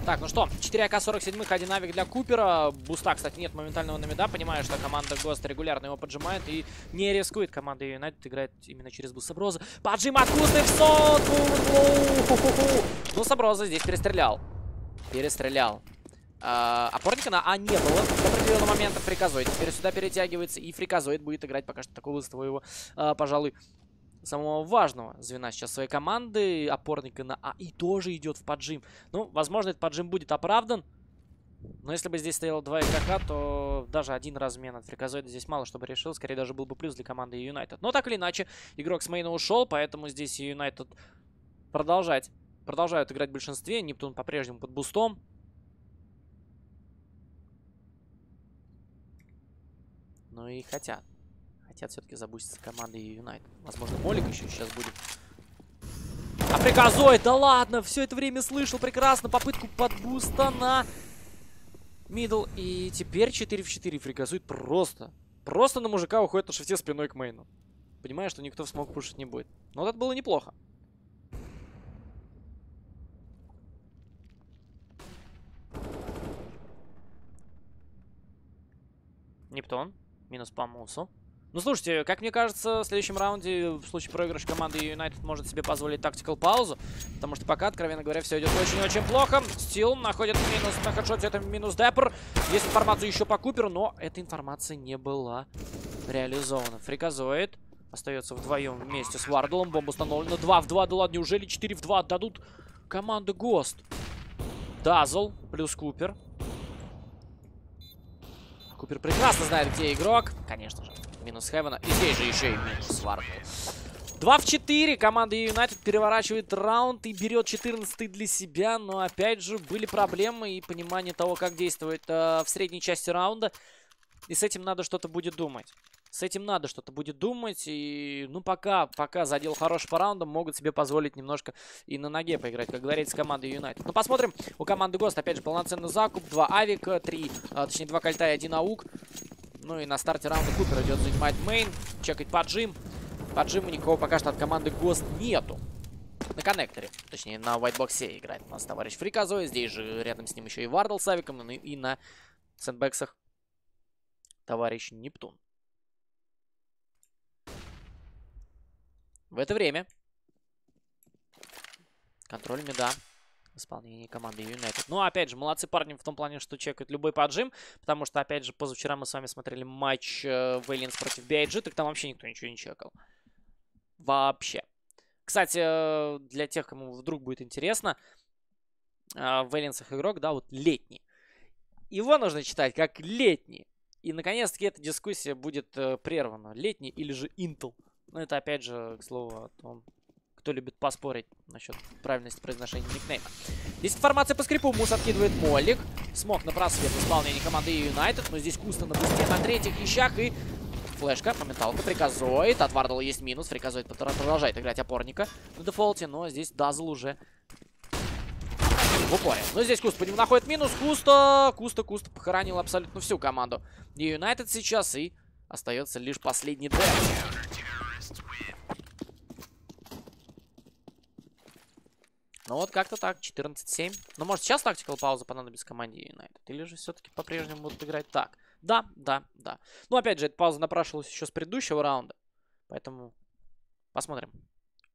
Так, ну что, 4 AK 47, один авик для Купера. Буста, кстати, нет моментального на меда. Понимаю, что команда Ghost регулярно его поджимает и не рискует. Команда Юнайтед играет именно через Бу Саброза. Поджим от Кусты в сотку! Ну, Саброза здесь перестрелял. Перестрелял. А, опорника на А не было до определенного момента. Фриказоид теперь сюда перетягивается. И Фриказоид будет играть пока что такого своего, а, пожалуй, самого важного звена сейчас своей команды, опорника на А, и тоже идет в поджим. Ну, возможно, этот поджим будет оправдан. Но если бы здесь стояло два игрока, то даже один размен от фриказоида здесь мало что бы решил. Скорее даже был бы плюс для команды Юнайтед. Но так или иначе, игрок с мейна ушел, поэтому здесь Юнайтед продолжать. Продолжают играть в большинстве. Нептун по-прежнему под бустом. Ну и хотят хотят все-таки забуститься командой Юнайтед. Возможно, Молик еще сейчас будет. А приказой, да ладно, все это время слышал прекрасно попытку подбуста на мидл. И теперь 4 в 4 фриказует просто. Просто на мужика уходит на шифте спиной к мейну. Понимаю, что никто в смог пушить не будет. Но это было неплохо. Нептун. Минус по мусу. Ну, слушайте, как мне кажется, в следующем раунде, в случае проигрыша команды Юнайтед может себе позволить тактикал паузу. Потому что пока, откровенно говоря, все идет очень-очень плохо. Стил находит минус на хедшоте, это минус Деппер. Есть информация еще по Куперу, но эта информация не была реализована. Фриказоид остается вдвоем вместе с Вардулом. Бомба установлена 2 в 2, да ладно, неужели 4 в 2 отдадут команды Гост? Дазл плюс Купер. Купер прекрасно знает, где игрок, конечно же минус Хевена. И здесь же еще и минус Варгл. 2 в 4. Команда Юнайтед переворачивает раунд и берет 14 для себя. Но опять же были проблемы и понимание того, как действовать э, в средней части раунда. И с этим надо что-то будет думать. С этим надо что-то будет думать. И, ну, пока, пока задел хороший по раундам, могут себе позволить немножко и на ноге поиграть, как говорится, с командой Юнайтед. Ну, посмотрим. У команды Гост, опять же, полноценный закуп. Два авика, три, а, точнее, два кольта и один аук. Ну и на старте раунда Купер идет занимать main, чекать поджим. Поджима никого пока что от команды Ghost нету. На коннекторе, точнее на вайтбоксе играет у нас товарищ Фриказоид. Здесь же рядом с ним еще и Вардл с Авиком, ну и на сэндбэксах товарищ Нептун. В это время контроль меда исполнении команды Юнайтед. Ну, опять же, молодцы парни в том плане, что чекают любой поджим, потому что, опять же, позавчера мы с вами смотрели матч э, Вейлинс против BIG, так там вообще никто ничего не чекал. Вообще. Кстати, э, для тех, кому вдруг будет интересно, э, в Вейлинсах игрок, да, вот летний. Его нужно читать как летний. И, наконец-таки, эта дискуссия будет прервана. Летний или же Intel. Ну, это, опять же, к слову о том, кто любит поспорить насчет правильности произношения никнейма. Здесь информация по скрипу. Мус откидывает Молик. Смог на просвет в исполнении команды Юнайтед. Но здесь Куста на бусте на третьих ищах. И Флешка, моменталка, фриказоид. От Вардала есть минус. Фриказоид продолжает играть опорника на дефолте, но здесь Дазл уже в упоре. Но здесь Куст по нему находит минус. Куста, Куста, Куста похоронил абсолютно всю команду. И Юнайтед сейчас и остается лишь последний дэп. Ну вот как-то так, 14-7. Ну, может, сейчас тактикал пауза понадобится команде Юнайтед? Или же все-таки по-прежнему будут играть так? Да, да, да. Ну, опять же, эта пауза напрашивалась еще с предыдущего раунда. Поэтому посмотрим,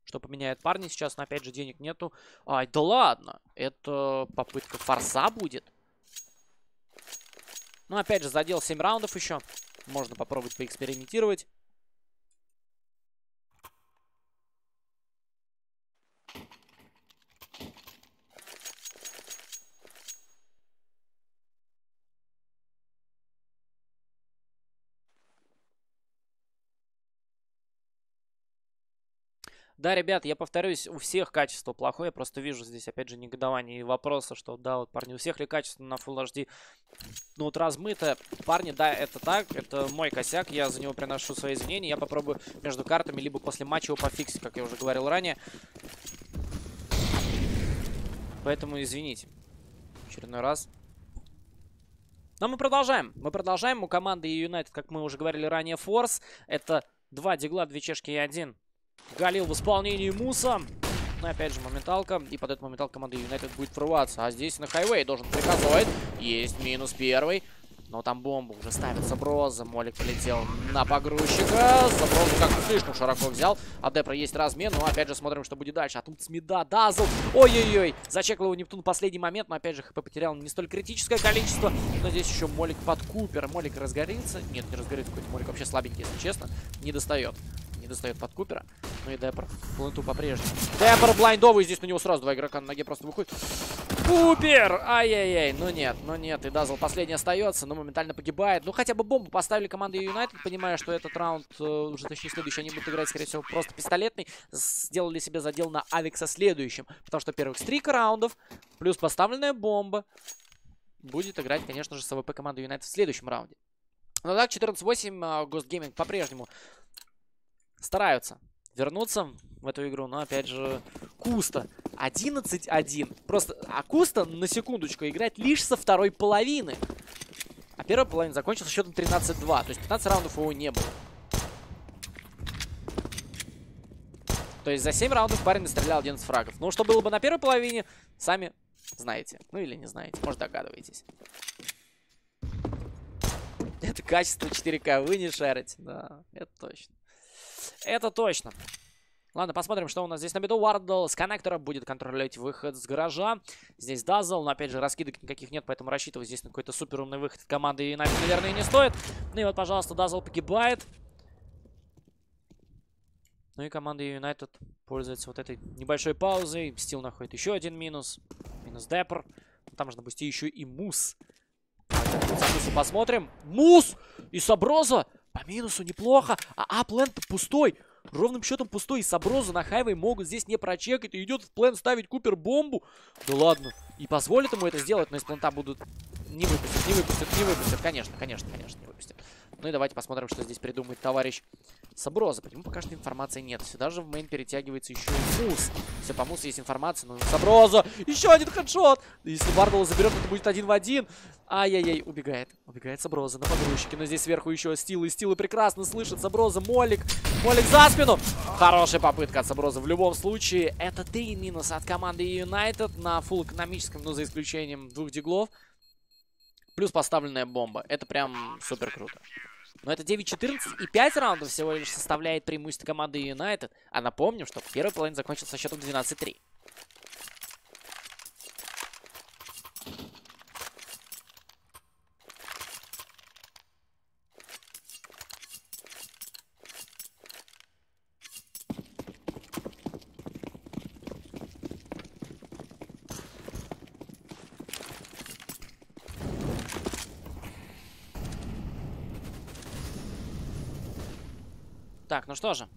что поменяют парни сейчас. Но, опять же, денег нету. Ай, да ладно. Это попытка форса будет. Ну, опять же, задел 7 раундов еще. Можно попробовать поэкспериментировать. Да, ребят, я повторюсь, у всех качество плохое. Я просто вижу здесь, опять же, негодование и вопросы, что, да, вот, парни, у всех ли качество на Full HD, ну, вот размыто. Парни, да, это так, это мой косяк, я за него приношу свои извинения. Я попробую между картами, либо после матча его пофиксить, как я уже говорил ранее. Поэтому извините. Очередной раз. Но мы продолжаем. Мы продолжаем. У команды Юнайтед, как мы уже говорили ранее, Форс. Это два дигла, две чешки и один Галил в исполнении Муса. Ну и опять же моменталка. И под эту моментал команда Юнайтед будет врываться. А здесь на хайвей должен приказывать. Есть минус первый. Но там бомбу уже ставится Броза. Молик полетел на погрузчика. Заброзу как-то слишком широко взял. А Депра есть размен. Но опять же смотрим, что будет дальше. А тут Смеда, Дазл. Ой-ой-ой. Зачекал его Нептун в последний момент. Но опять же ХП потерял не столь критическое количество. Но здесь еще Молик под Купер. Молик разгорится. Нет, не разгорится. Какой-то Молик вообще слабенький, если честно. Не достает не достает под Купера. Ну и Деппер в пленту по-прежнему. Деппер блайндовый. Здесь на него сразу два игрока на ноге просто выходят. Купер! Ай-яй-яй. Ну нет, ну нет. И Дазл последний остается, но моментально погибает. Ну хотя бы бомбу поставили команды Юнайтед, понимая, что этот раунд, э, уже точнее следующий, они будут играть, скорее всего, просто пистолетный. Сделали себе задел на Алекса следующим. Потому что первых стрик раундов, плюс поставленная бомба, будет играть, конечно же, с АВП команды Юнайтед в следующем раунде. Ну так, 14-8, Ghost Gaming по-прежнему стараются вернуться в эту игру, но опять же Куста 11-1. Просто, а Куста, на секундочку, играет лишь со второй половины. А первая половина закончилась счетом 13-2. То есть 15 раундов его не было. То есть за 7 раундов парень настрелял 11 фрагов. Ну, что было бы на первой половине, сами знаете. Ну, или не знаете, может догадываетесь. Это качество 4К, вы не шарите. Да, это точно. Это точно. Ладно, посмотрим, что у нас здесь на беду. Вардл с коннектора будет контролировать выход с гаража. Здесь Дазл, но опять же раскидок никаких нет, поэтому рассчитывать здесь на какой-то супер умный выход команды и наверное, не стоит. Ну и вот, пожалуйста, Дазл погибает. Ну и команда Юнайтед пользуется вот этой небольшой паузой. Стил находит еще один минус. Минус Деппер. Там же, допустим, еще и Мус. Посмотрим. Мус! И Саброза! По минусу неплохо. А-плент пустой. Ровным счетом пустой. И Саброза на хайвей могут здесь не прочекать. И идет в плент ставить Купер бомбу. Да ладно. И позволит ему это сделать, но из плента будут... Не выпустят, не выпустят, не выпустят. Конечно, конечно, конечно, не. Ну и давайте посмотрим, что здесь придумает товарищ Саброза. По нему пока что информации нет. Сюда же в main перетягивается еще и Мус. Все, по Мусу есть информация, но Саброза! Еще один хедшот! Если Бардал заберет, это будет один в один. Ай-яй-яй, убегает. Убегает Саброза на погрузчике. Но здесь сверху еще Стил. И Стилы прекрасно слышит Саброза. Молик. Молик за спину. Хорошая попытка от Саброза. В любом случае, это три минуса от команды Юнайтед на фул экономическом, но за исключением двух диглов. Плюс поставленная бомба. Это прям супер круто. Но это 9-14 и 5 раундов всего лишь составляет преимущество команды Юнайтед. А напомним, что первый половина закончился со счетом 12-3. Так, ну что же.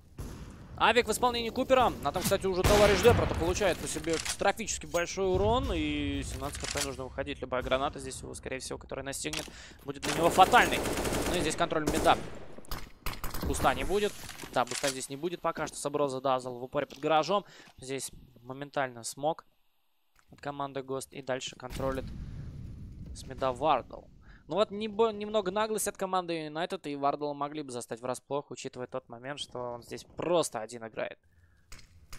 Авик в исполнении Купера. На том, кстати, уже товарищ Депрата получает по себе катастрофически большой урон. И 17 хп нужно выходить. Любая граната здесь его, скорее всего, которая настигнет, будет для него фатальной. Ну и здесь контроль меда. Буста не будет. Да, буста здесь не будет пока что. Саброза Дазл в упоре под гаражом. Здесь моментально смог от команды Ghost. И дальше контролит с меда Вардл. Ну вот не, немного наглость от команды Юнайтед. И Вардл могли бы застать врасплох, учитывая тот момент, что он здесь просто один играет.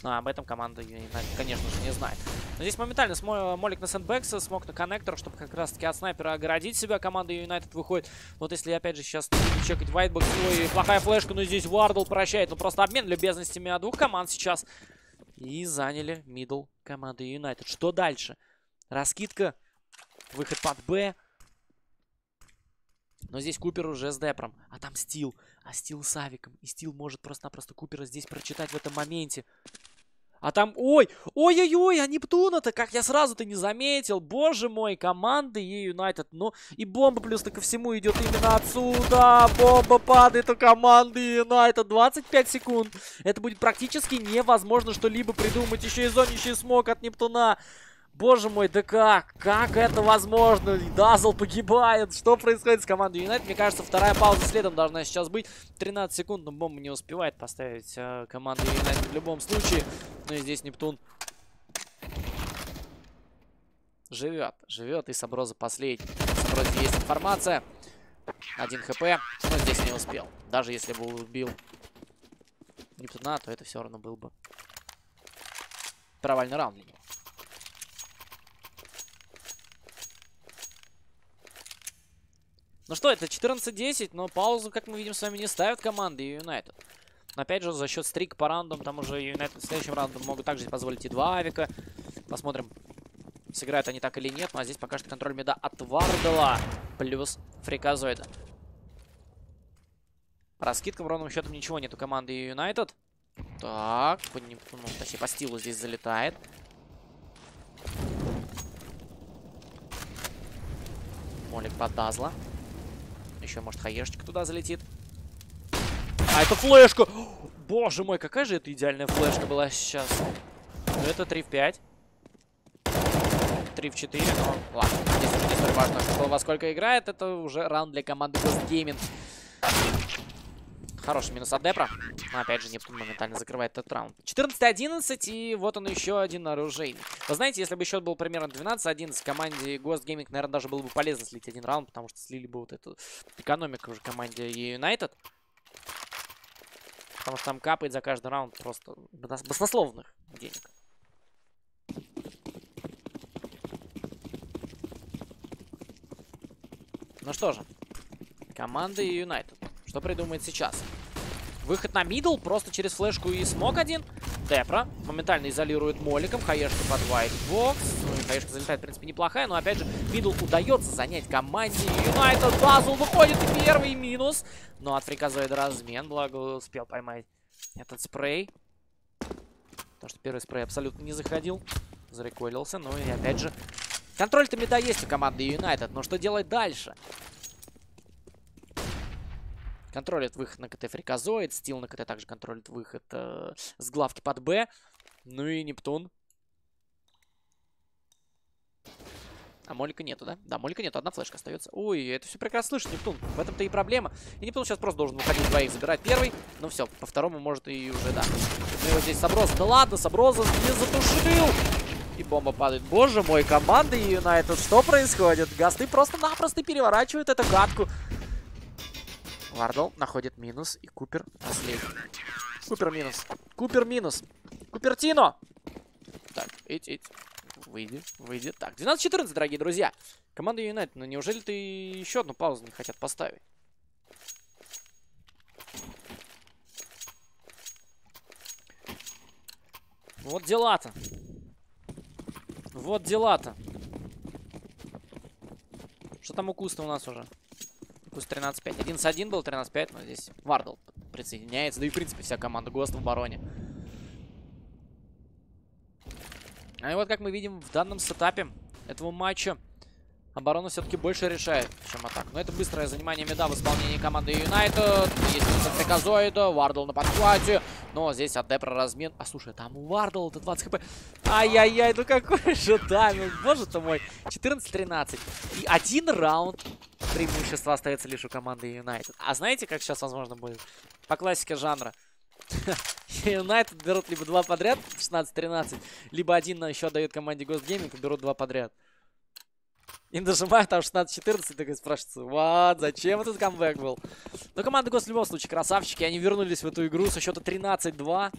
Но об этом команда Юнайтед, конечно же, не знает. Но здесь моментально смо Молик на сэндбэкса, смог на коннектор, чтобы как раз-таки от снайпера огородить себя. Команда Юнайтед выходит. Вот если, опять же, сейчас чекать whitebox, ой, плохая флешка, но здесь Вардл прощает. Ну, просто обмен любезностями от двух команд сейчас. И заняли middle команды Юнайтед. Что дальше? Раскидка, выход под Б. Но здесь Купер уже с Депром. А там Стил. А Стил с Авиком. И Стил может просто-напросто Купера здесь прочитать в этом моменте. А там, ой, ой-ой-ой, а Нептуна-то, как я сразу-то не заметил. Боже мой, команды Е Юнайтед. Ну, и бомба плюс-то ко всему идет именно отсюда. Бомба падает у команды Юнайтед. 25 секунд. Это будет практически невозможно что-либо придумать. Еще и зонищий смог от Нептуна. Боже мой, да как? Как это возможно? Дазл погибает. Что происходит с командой Юнайтед? Мне кажется, вторая пауза следом должна сейчас быть. 13 секунд, но бомба не успевает поставить э, команда Юнайтед в любом случае. Ну и здесь Нептун живет. Живет и Саброза последний. Саброзе есть информация. Один хп, но здесь не успел. Даже если бы убил Нептуна, то это все равно был бы провальный раунд для него. Ну что, это 14-10, но паузу, как мы видим, с вами не ставят команды Юнайтед. Опять же, за счет стрик по раундам, там уже Юнайтед в следующем раунде могут также позволить и два авика. Посмотрим, сыграют они так или нет. Ну а здесь пока что контроль меда от Вардела плюс Фриказоида. Раскидка в ровным счетом ничего нет у команды Юнайтед. Так, по, ну, точнее, по стилу здесь залетает. Молик под Дазла. Еще, может, хаешечка туда залетит. А, это флешка! Боже мой, какая же это идеальная флешка была сейчас. Ну, это 3 в 5. 3 в 4, но ладно. Здесь уже не столь важно, кто во сколько играет. Это уже раунд для команды Ghost Gaming. Хороший минус от Депра. Но опять же, Нептун моментально закрывает этот раунд. 14-11, и вот он еще один оружейный. Вы знаете, если бы счет был примерно 12-11, команде Ghost Gaming, наверное, даже было бы полезно слить один раунд, потому что слили бы вот эту экономику уже команде United. Потому что там капает за каждый раунд просто баснословных денег. Ну что же, команда United. Что придумает сейчас? Выход на middle, просто через флешку и смог один. Депра моментально изолирует моликом. Хаешка под whitebox. Ну и хаешка залетает, в принципе, неплохая. Но опять же, middle удается занять команде Юнайтед. Дазл выходит первый минус. Но от фриказоида размен. Благо успел поймать этот спрей. Потому что первый спрей абсолютно не заходил. Зареколился. Ну и опять же, контроль-то меда есть у команды Юнайтед. Но что делать дальше? Контролит выход на КТ Фриказоид. Стил на КТ также контролит выход э, с главки под Б. Ну и Нептун. А Молика нету, да? Да, Молика нету, одна флешка остается. Ой, это все прекрасно слышно, Нептун. В этом-то и проблема. И Нептун сейчас просто должен выходить двоих, забирать первый. Ну все, по второму может и уже, да. Ну и вот здесь Саброз. Да ладно, Саброза не затушил. И бомба падает. Боже мой, команда Юнайтед, что происходит? Гасты просто-напросто переворачивают эту катку. Вардл находит минус, и Купер последний. Купер минус. Купер минус. Купертино! Так, эть, эть. Выйди, выйди. Так, 12-14, дорогие друзья. Команда Юнайтед, ну неужели ты еще одну паузу не хотят поставить? Вот дела-то. Вот дела-то. Что там у Куста у нас уже? Пусть 13-5. 11-1 был, 13-5, но здесь Вардл присоединяется. Да и, в принципе, вся команда ГОСТ в обороне. А и вот, как мы видим, в данном сетапе этого матча оборона все-таки больше решает, чем атак. Но это быстрое занимание меда в исполнении команды Юнайтед. Есть приказоида, Вардл на подхвате. Но здесь АД про размен. А слушай, там у Вардал это 20 хп. Ай-яй-яй, ну какой же тайминг. Боже ты мой. 14-13. И один раунд преимущество остается лишь у команды Юнайтед. А знаете, как сейчас возможно будет? По классике жанра. Юнайтед берут либо два подряд, 16-13, либо один еще дает команде Gaming и берут два подряд. И нажимают там 16-14, такой спрашивается, вот, зачем этот камбэк был? Но команда Ghost в любом случае красавчики, они вернулись в эту игру со счета 13-2.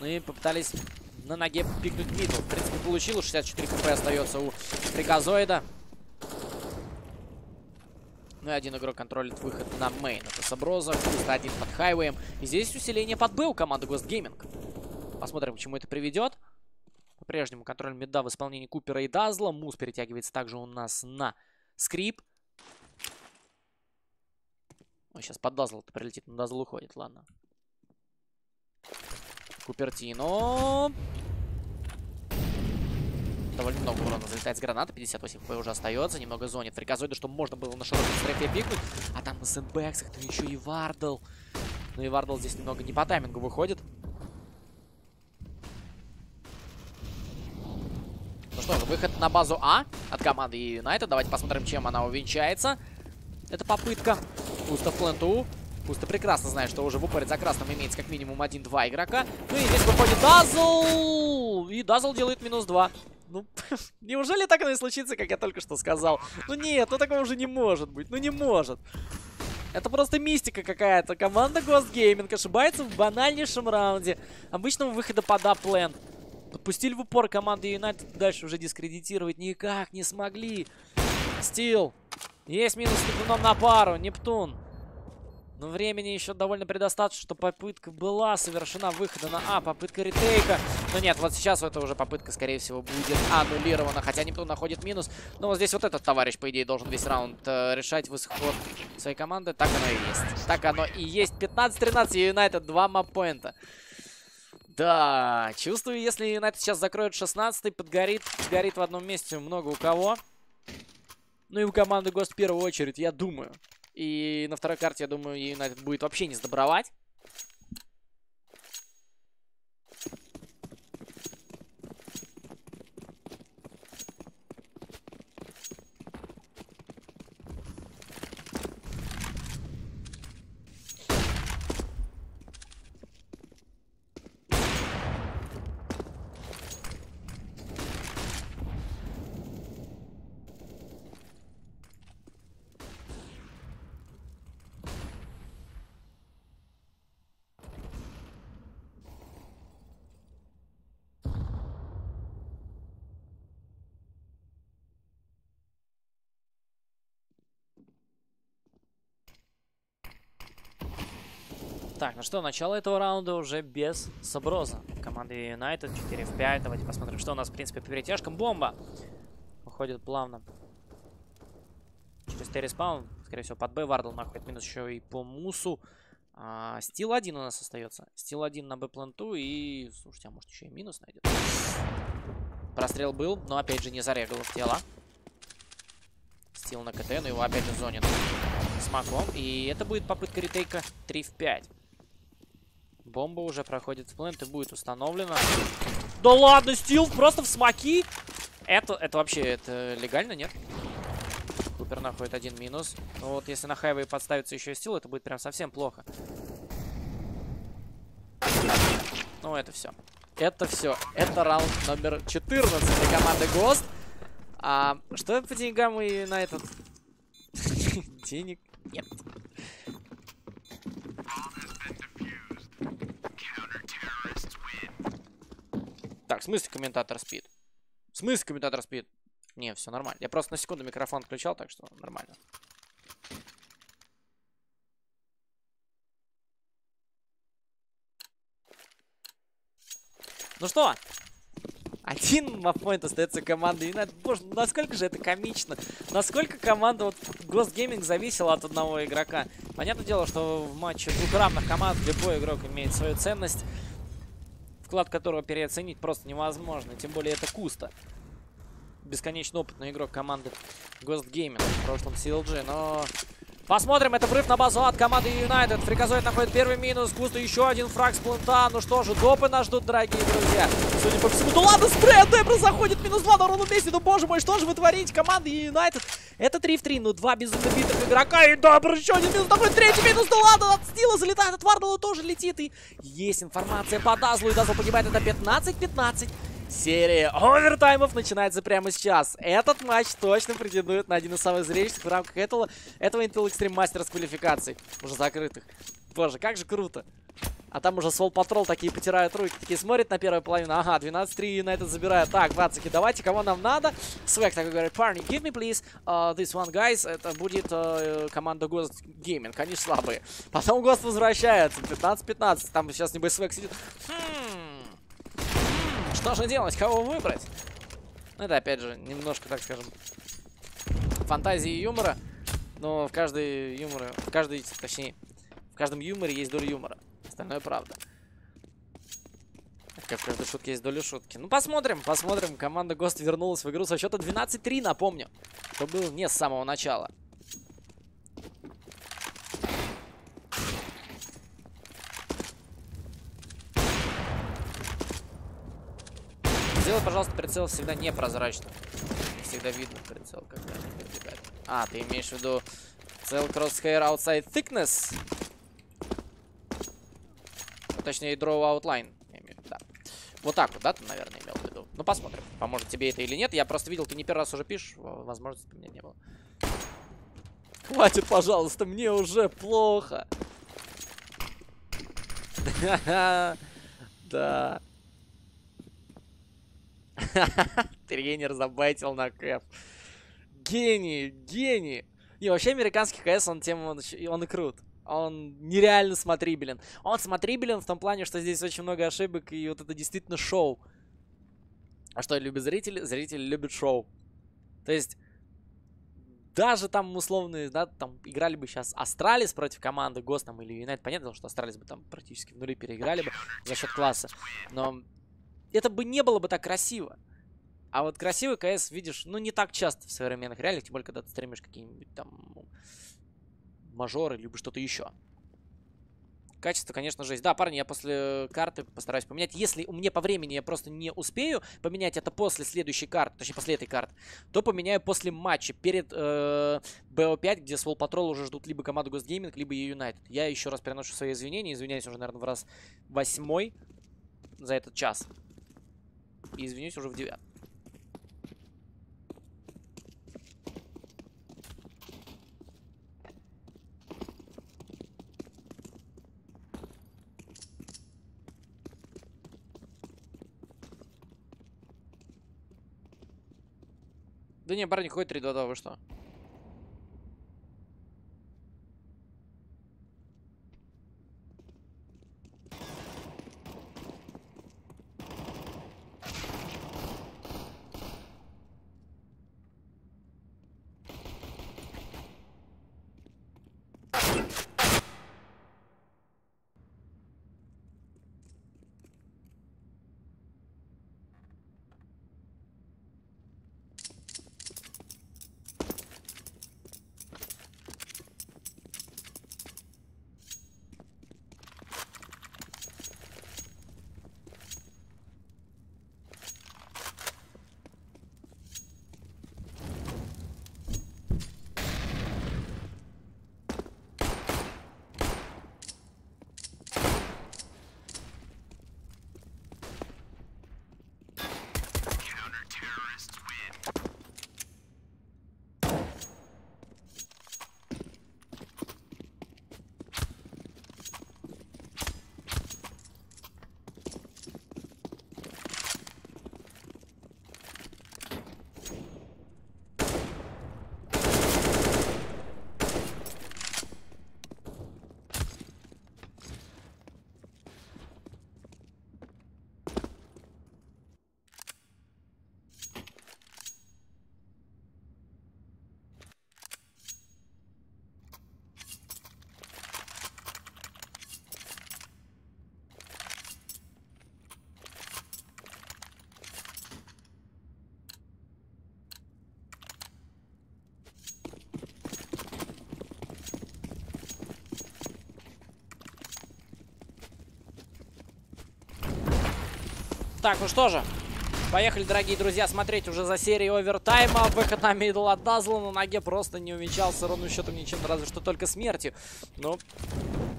Ну и попытались на ноге пикнуть middle. В принципе, получилось. 64 хп остается у Фриказоида. Ну и один игрок контролит выход на main. Это Саброза, Куста один под хайвеем. И здесь усиление под Б у команды Ghost Gaming. Посмотрим, к чему это приведет. По-прежнему контроль меда в исполнении Купера и Дазла. Мус перетягивается также у нас на скрип. Ой, сейчас под Дазл-то прилетит, но Дазл уходит, ладно. Купертино. Довольно много урона залетает с граната. 58 хп уже остается. Немного зонит фриказоида, чтобы можно было на широком стрейфе пикнуть. А там на сэндбэксах то еще и Вардл. Ну и Вардл здесь немного не по таймингу выходит. Ну что же, выход на базу А от команды Юнайтед. Давайте посмотрим, чем она увенчается. Это попытка. Пусто в пленту. Пусто прекрасно знает, что уже в упоре за красным имеется как минимум 1-2 игрока. Ну и здесь выходит Дазл. И Дазл делает минус 2. Ну, неужели так оно и случится, как я только что сказал? Ну нет, ну такого уже не может быть. Ну не может. Это просто мистика какая-то. Команда Ghost Gaming ошибается в банальнейшем раунде. Обычного выхода под аплен. Подпустили в упор команды Юнайтед. Дальше уже дискредитировать никак не смогли. Стил. Есть минус с Нептуном на пару. Нептун. Но времени еще довольно предостаточно, что попытка была совершена выхода на А. Попытка ретейка. Но нет, вот сейчас это уже попытка, скорее всего, будет аннулирована. Хотя Нептун находит минус. Но вот здесь вот этот товарищ, по идее, должен весь раунд э, решать в исход своей команды. Так оно и есть. Так оно и есть. 15-13 Юнайтед, 2 маппоинта. Да, чувствую, если Юнайтед сейчас закроет 16-й, подгорит, подгорит в одном месте много у кого. Ну и у команды Гост в первую очередь, я думаю. И на второй карте, я думаю, Юнайтед будет вообще не сдобровать. Так, ну что, начало этого раунда уже без Саброза. Команда Юнайтед 4 в 5. Давайте посмотрим, что у нас, в принципе, по перетяжкам. Бомба! Уходит плавно. Через T-respawn. Скорее всего, под Б Вардл находит минус еще и по Мусу. А, стил 1 у нас остается. Стил 1 на Б-планту и... Слушайте, а может еще и минус найдет? Прострел был, но опять же не зарегал тело. Стил на КТ, но его опять же зонит смаком. И это будет попытка ретейка 3 в 5. Бомба уже проходит в плент и будет установлена. Да ладно, стил просто в смоки? Это, это вообще, это легально, нет? Купер находит один минус. Но вот если на хайве подставится еще стил, это будет прям совсем плохо. Ну, это все. Это все. Это раунд номер 14 для команды Ghost. А что по деньгам и на этот? Денег нет. Так, в смысле комментатор спит? В смысле комментатор спит? Не, все нормально. Я просто на секунду микрофон включал, так что нормально. Ну что? Один маппоинт остается командой Юнайтед. Боже, ну насколько же это комично. Насколько команда вот Ghost Gaming зависела от одного игрока. Понятное дело, что в матче двух равных команд любой игрок имеет свою ценность вклад которого переоценить просто невозможно. Тем более это Куста. Бесконечно опытный игрок команды Ghost Gaming в прошлом CLG. Но Посмотрим, это прыв на базу от команды Юнайтед. Фриказоид находит первый минус. Густо еще один фраг с плента. Ну что же, допы нас ждут, дорогие друзья. Судя по всему, да ладно, спрей от Дебра заходит минус 2 на ровном месте. Ну боже мой, что же вы творите, команда Юнайтед? Это 3 в 3, ну два безумно битых игрока. И Дебр еще один минус, находит третий минус. Да ладно, от Стила залетает, от Вардала тоже летит. И есть информация по Дазлу. И Дазл погибает, это 15-15. Серия овертаймов начинается прямо сейчас. Этот матч точно претендует на один из самых зрелищных в рамках этого, этого Intel Extreme Masters квалификаций. Уже закрытых. Боже, как же круто. А там уже Soul Patrol такие потирают руки, такие смотрят на первую половину. Ага, 12-3 на этот забирают. Так, бацики, давайте, кого нам надо? Свек такой говорит, парни, give me please uh, this one, guys. Это будет uh, команда Ghost Gaming, они слабые. Потом Ghost возвращается, 15-15. Там сейчас, небось, Свек сидит. Хм, что же делать? Кого выбрать? Ну, это, опять же, немножко, так скажем, фантазии и юмора. Но в каждой юморе, в каждой, точнее, в каждом юморе есть доля юмора. Остальное правда. Как в каждой шутке есть доля шутки. Ну, посмотрим, посмотрим. Команда Гост вернулась в игру со счета 12-3, напомню. Что было не с самого начала. Сделай, пожалуйста, прицел всегда непрозрачным. Не всегда видно прицел, когда они перебегают. А, ты имеешь в виду цел crosshair outside thickness? Точнее, draw outline. Вот так вот, да, ты, наверное, имел в виду. Ну, посмотрим, поможет тебе это или нет. Я просто видел, ты не первый раз уже пишешь. Возможности у меня не было. Хватит, пожалуйста, мне уже плохо. Да. Тренер забайтил на кэп. Гений, гений. Не, вообще американский CS, он тем, он, он крут. Он нереально смотрибелен. Он смотрибелен в том плане, что здесь очень много ошибок, и вот это действительно шоу. А что любят зрители? Зрители любят шоу. То есть, даже там условные, да, там играли бы сейчас Astralis против команды Ghost'ом или Юнайт. Понятно, что Astralis бы там практически в нули переиграли бы за счет класса. Но это бы не было бы так красиво. А вот красивый КС видишь, ну, не так часто в современных реалиях, тем более, когда ты стримишь какие-нибудь там мажоры, либо что-то еще. Качество, конечно же, есть. Да, парни, я после карты постараюсь поменять. Если у меня по времени я просто не успею поменять это после следующей карты, точнее, после этой карты, то поменяю после матча перед э, BO5, где Свол Патрол уже ждут либо команду Госгейминг, либо Юнайтед. Я еще раз переношу свои извинения. Извиняюсь уже, наверное, в раз восьмой за этот час. И извинюсь уже в девятом. Да не, парни, хоть 3-2-2, вы что? Так, ну что же. Поехали, дорогие друзья, смотреть уже за серией овертайма. Выход на middle от Дазла на ноге просто не отмечался ровным счетом ничем, разве что только смертью. Но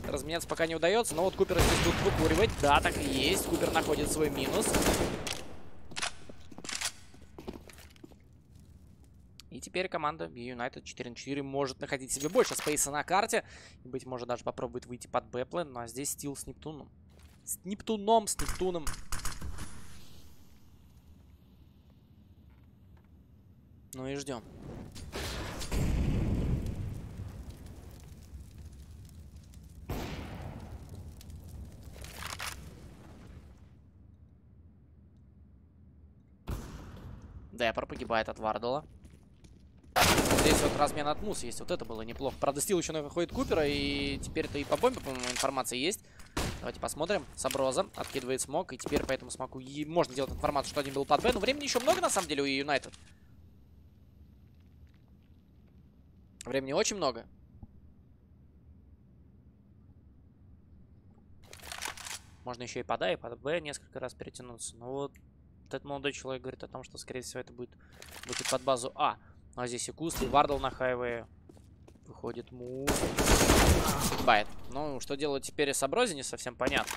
разменяться пока не удается. Но вот Купер здесь тут выкуривать. Да, так и есть. Купер находит свой минус. И теперь команда United 4 на 4 может находить себе больше space а на карте. И, быть может, даже попробует выйти под B plant. Ну а здесь стил с Нептуном. С Нептуном, с Нептуном. Ну и ждем. Деппер погибает от Вардала. Здесь вот размен от Мус есть. Вот это было неплохо. Правда, стил еще находит Купера. И теперь-то и по бомбе, по-моему, информация есть. Давайте посмотрим. Саброза откидывает смог. И теперь по этому смоку можно делать информацию, что один был под Б. Но времени еще много, на самом деле, у Юнайтед. Времени очень много. Можно еще и под А, и под Б несколько раз перетянуться. Но вот этот молодой человек говорит о том, что, скорее всего, это будет выход под базу А. А здесь и Куст, и Вардал на хайвее. Выходит Мув. Байт. Ну, что делать теперь с Абрози, не совсем понятно.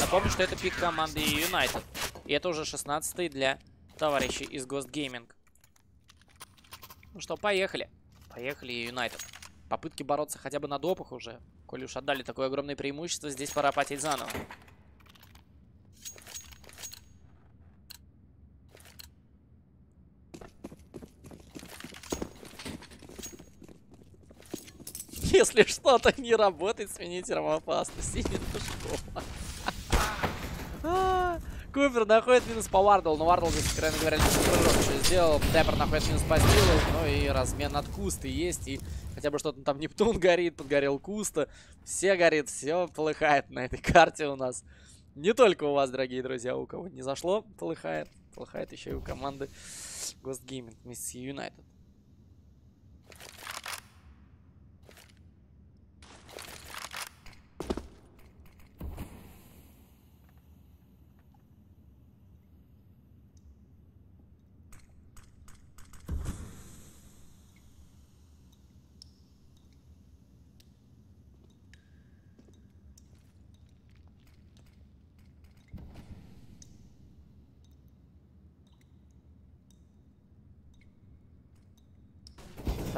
Напомню, что это пик команды Юнайтед. И это уже 16 для товарищей из Ghost Gaming. Ну что, поехали. Поехали, Юнайтед. Попытки бороться хотя бы на допах уже. Коли уж отдали такое огромное преимущество, здесь пора потеть заново. Если что-то не работает, смените термоопасность. И школа. Купер находит минус по Вардл, но Вардл здесь, откровенно говоря, прыжок еще сделал. Деппер находит минус по Стилу, ну и размен от Куста есть, и хотя бы что-то там Нептун горит, подгорел Куста. Все горит, все полыхает на этой карте у нас. Не только у вас, дорогие друзья, у кого не зашло, полыхает. Полыхает еще и у команды Ghost Gaming вместе с United.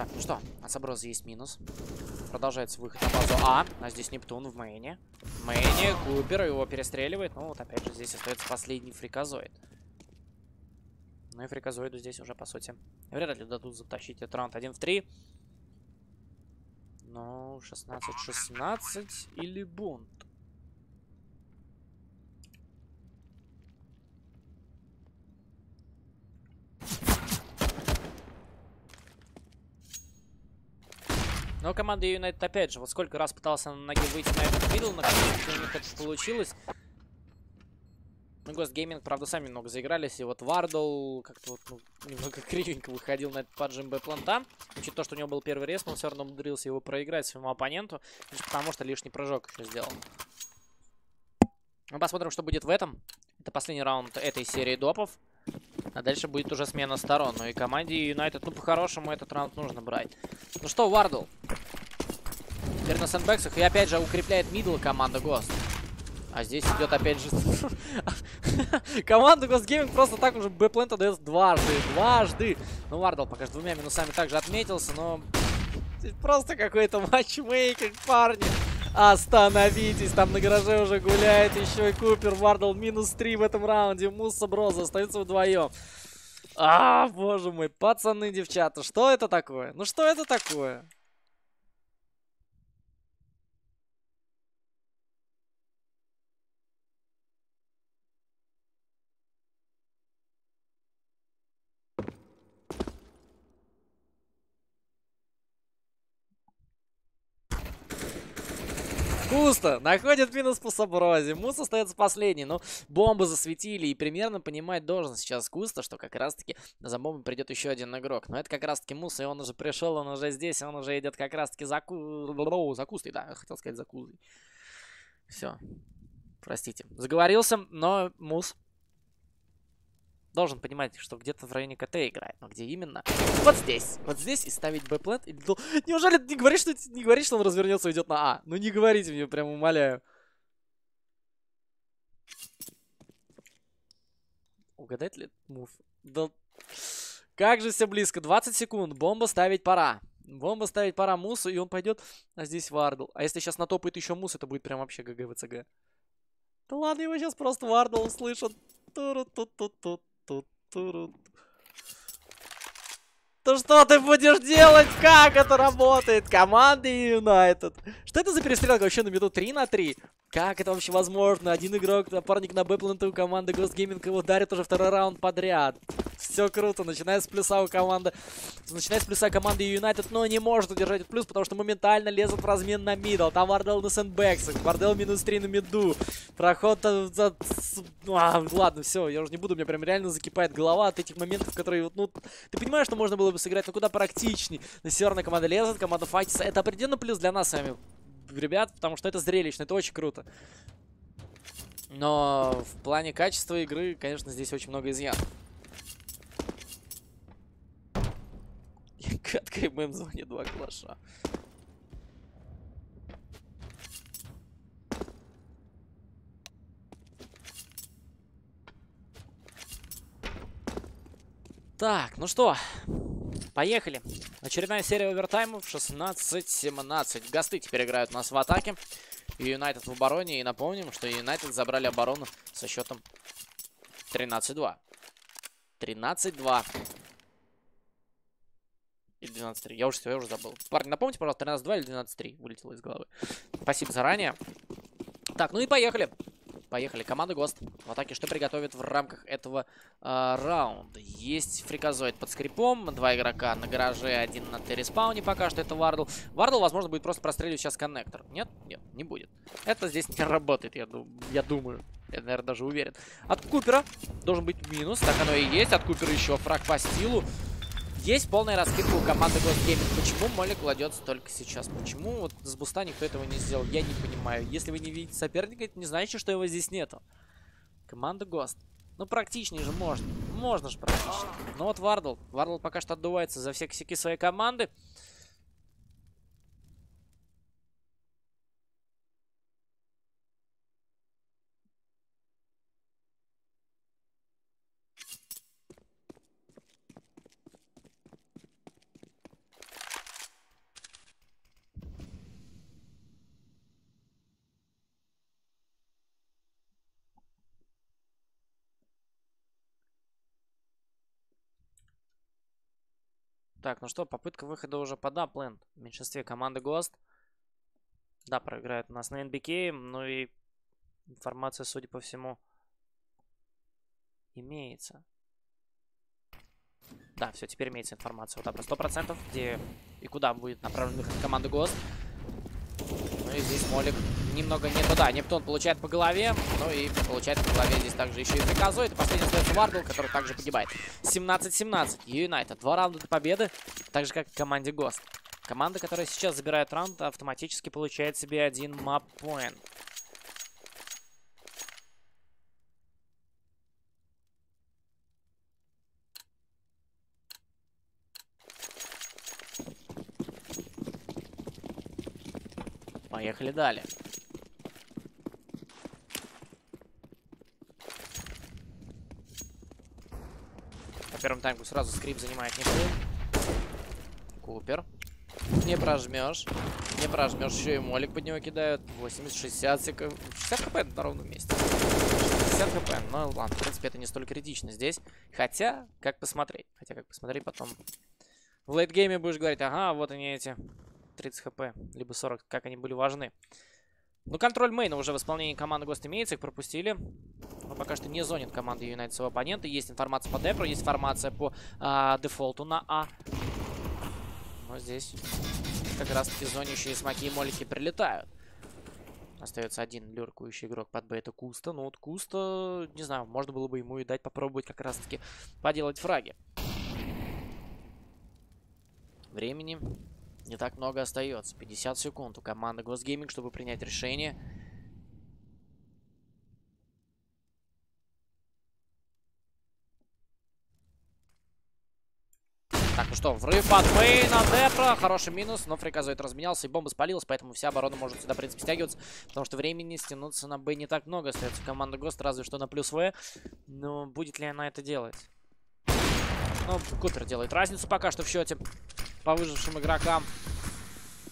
Так, ну что, от Саброза есть минус. Продолжается выход на базу А. А здесь Нептун в мейне. В мейне Купер его перестреливает. Ну вот опять же здесь остается последний фриказоид. Ну и фриказоиду здесь уже, по сути, вряд ли дадут затащить этот раунд 1 в 3. Ну, 16-16 или бунт. Но команда Юнайтед, опять же, вот сколько раз пытался на ноге выйти на этот middle, наконец-то у них это получилось. Ну, Ghost Gaming, правда, сами немного заигрались. И вот Вардл как-то вот, ну, немного кривенько выходил на этот поджим B plant а. Учитывая то, что у него был первый рейс, но он все равно умудрился его проиграть своему оппоненту. Лишь потому, что лишний прыжок еще сделал. Мы посмотрим, что будет в этом. Это последний раунд этой серии допов. А дальше будет уже смена сторон. Ну и команде Юнайтед, ну по-хорошему этот раунд нужно брать. Ну что, Вардл. Теперь на sandbags ах. И опять же укрепляет middle команда Ghost. А здесь идет опять же... команда Ghost Gaming просто так уже B plant а дает дважды. Дважды. Ну, Вардл пока что двумя минусами также отметился, но... Просто какой-то matchmaking, парни. Остановитесь, там на гараже уже гуляет еще и Купер. Вардл минус 3 в этом раунде. Мус, Саброза остаются вдвоем. А, боже мой, пацаны, девчата, что это такое? Ну что это такое? Куста находит минус по Саброзе. Мус остается последний. Ну, бомбы засветили. И примерно понимать должен сейчас Куста, что как раз-таки за бомбой придет еще один игрок. Но это как раз-таки Мус, и он уже пришел, он уже здесь, он уже идет как раз-таки за, ку... за Кустой. Да, хотел сказать за Кузой. Все. Простите. Заговорился, но Мус должен понимать, что где-то в районе КТ играет. Но где именно? Вот здесь. Вот здесь и ставить бэплент. Или... Неужели не говоришь, что, не говоришь, что он развернется и идет на А? Ну не говорите мне, прям умоляю. Угадать ли мув? Да... Как же все близко. 20 секунд. Бомба ставить пора. Бомба ставить пора Мусу, и он пойдет. А здесь Вардл. А если сейчас натопает еще Мус, это будет прям вообще ГГ ВЦГ. Да ладно, его сейчас просто Вардл услышат. туру то что ты будешь делать? Как это работает? Команда Юнайтед. Что это за перестрелка вообще на минуту 3 на 3? Как это вообще возможно? Один игрок, напарник на B plant а у команды Ghost Gaming его дарит уже второй раунд подряд. Все круто, начиная с плюса у команды. Начиная с плюса команды Юнайтед, но не может удержать плюс, потому что моментально лезут в размен на middle. Там Вардел на sandbags ах, Вардел минус 3 на mid у. Проход... За... А, ладно, все, я уже не буду, у меня прям реально закипает голова от этих моментов, которые вот, ну... Ты понимаешь, что можно было бы сыграть, но куда практичней. На северная команда лезет, команда fight ится. Это определенно плюс для нас с вами ребят, потому что это зрелищно, это очень круто. Но в плане качества игры, конечно, здесь очень много изъянов. Катка в зоне два клаша. Так, ну что, Поехали. Очередная серия овертаймов. 16-17. Гасты теперь играют у нас в атаке. И Юнайтед в обороне. И напомним, что Юнайтед забрали оборону со счетом 13-2. 13-2. Или 12-3. Я уже, я уже забыл. Парни, напомните, пожалуйста, 13-2 или 12-3. Вылетело из головы. Спасибо заранее. Так, ну и поехали. Поехали. Команда ГОСТ в атаке что приготовит в рамках этого э, раунда? Есть фриказоид под скрипом. Два игрока на гараже, один на T respawn е пока что это Вардл. Вардл, возможно, будет просто простреливать сейчас коннектор. Нет? Нет, не будет. Это здесь не работает, я, я думаю. Я, наверное, даже уверен. От Купера должен быть минус. Так оно и есть. От Купера еще frag по стилу. Есть полная раскидка у команды Ghost Gaming. Почему molly кладется только сейчас? Почему вот с boost а никто этого не сделал? Я не понимаю. Если вы не видите соперника, это не значит, что его здесь нету. Команда Ghost. Ну, практичнее же можно. Можно же практичнее. Но вот Вардл. Вардл пока что отдувается за все косяки своей команды. Так, ну что, попытка выхода уже под апленд. В меньшинстве команды Ghost. Да, проиграет у нас на NBK. Ну и информация, судя по всему, имеется. Да, все, теперь имеется информация. Вот это 100%, где и куда будет направлен выход команды Ghost. Ну и здесь Молик немного не туда. Нептун получает по голове. Ну и получает по голове здесь также еще и приказует. И последний остается Вардл, который также погибает. 17-17. Юнайтед. Два раунда до победы. Так же, как и команде Гост. Команда, которая сейчас забирает раунд, автоматически получает себе один мап-поинт. Поехали далее. Первому тайму сразу скрип занимает Нептун. Купер. Не прожмешь. Не прожмешь. Еще и молик под него кидают. 80-60 секунд. 60 хп на ровном месте. 60 хп. Ну ладно, в принципе, это не столь критично здесь. Хотя, как посмотреть. Хотя, как посмотреть потом. В лейтгейме будешь говорить, ага, вот они эти 30 хп, либо 40, как они были важны. Ну, контроль мейна уже в исполнении команды ГОСТ имеется, их пропустили. Но пока что не зонит команда Юнайтед своего оппонента. Есть информация по Депру, есть информация по а, дефолту на А. Но здесь как раз таки зонящие смоки и молики прилетают. Остается один люркующий игрок под Б, это Куста. Ну вот Куста, не знаю, можно было бы ему и дать попробовать как раз таки поделать фраги. Времени не так много остается. 50 секунд у команды Gaming, чтобы принять решение. Ну что, врыв от Мейна, Депра, хороший минус, но фриказоид разменялся и бомба спалилась, поэтому вся оборона может сюда, в принципе, стягиваться, потому что времени стянуться на Б не так много, остается команда ГОСТ, разве что на плюс В, но будет ли она это делать? Ну, Купер делает разницу пока что в счете по выжившим игрокам.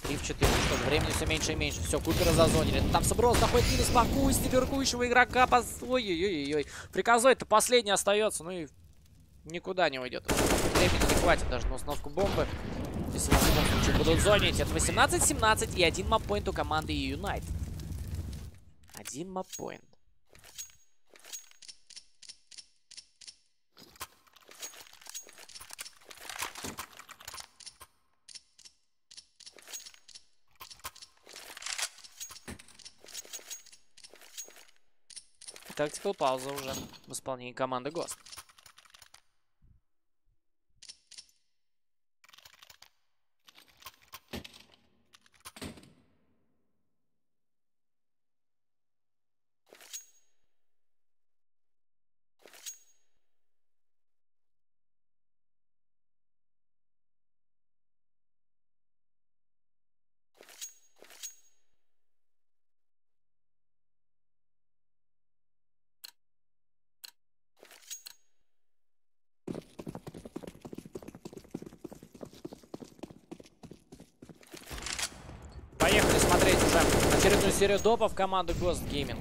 3 в 4. Ну что же, времени все меньше и меньше. Все, Купера зазонили. Там Саброс находит минус по кусте беркующего игрока. По... Ой-ой-ой-ой. Приказой-то последний остается. Ну и никуда не уйдет. Времени не хватит даже на установку бомбы. Если в любом случае будут зонить. Это 18-17 и один маппоинт у команды Юнайт. Один маппоинт. Тактикал пауза уже в исполнении команды ГОСТ. Поехали смотреть уже очередную серию допов команды Ghost Gaming.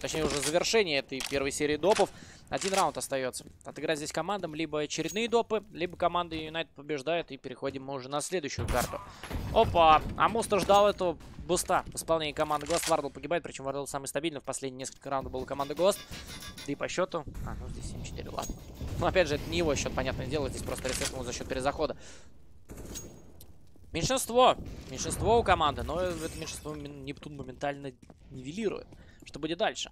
Точнее, уже завершение этой первой серии допов. Один раунд остается. Отыграть здесь командам либо очередные допы, либо команда Юнайтед побеждает. И переходим мы уже на следующую карту. Опа! А Мус-то ждал этого boost а в исполнении команды Ghost. Вардл погибает, причем Вардл самый стабильный. В последние несколько раундов была команда Ghost. Да и по счету... А, ну здесь 7-4, ладно. Но опять же, это не его счет, понятное дело. Здесь просто reset нул за счет перезахода. Меньшинство. Меньшинство у команды, но это меньшинство Нептун моментально нивелирует. Что будет дальше?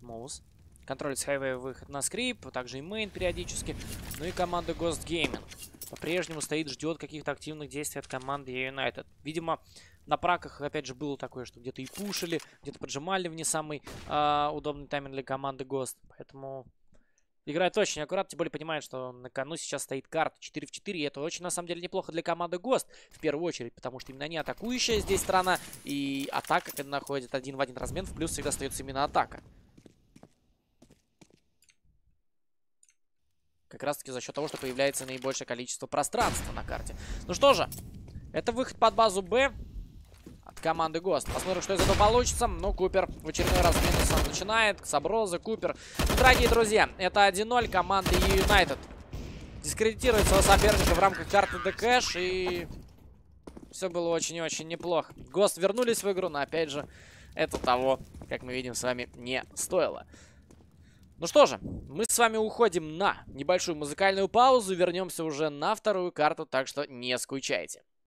Мус. Контролит с хайвей выход на скрип, также и main периодически. Ну и команда Ghost Gaming. По-прежнему стоит, ждет каких-то активных действий от команды United. Видимо, на праках, опять же, было такое, что где-то и пушили, где-то поджимали в не самый э, удобный тайминг для команды Ghost. Поэтому Играет очень аккуратно, тем более понимает, что на кону сейчас стоит карта 4 в 4. И это очень, на самом деле, неплохо для команды Ghost в первую очередь, потому что именно не атакующая здесь сторона. И атака, когда находит один в один размен, в плюс всегда остается именно атака. Как раз таки за счет того, что появляется наибольшее количество пространства на карте. Ну что же, это выход под базу Б от команды ГОСТ. Посмотрим, что из этого получится. Ну, Купер в очередной раз минусом начинает. Саброза, Купер. Дорогие друзья, это 1-0 команды Юнайтед. Дискредитирует своего соперника в рамках карты Дэкэш. И все было очень и очень неплохо. ГОСТ вернулись в игру, но опять же, это того, как мы видим с вами, не стоило. Ну что же, мы с вами уходим на небольшую музыкальную паузу. Вернемся уже на вторую карту, так что не скучайте.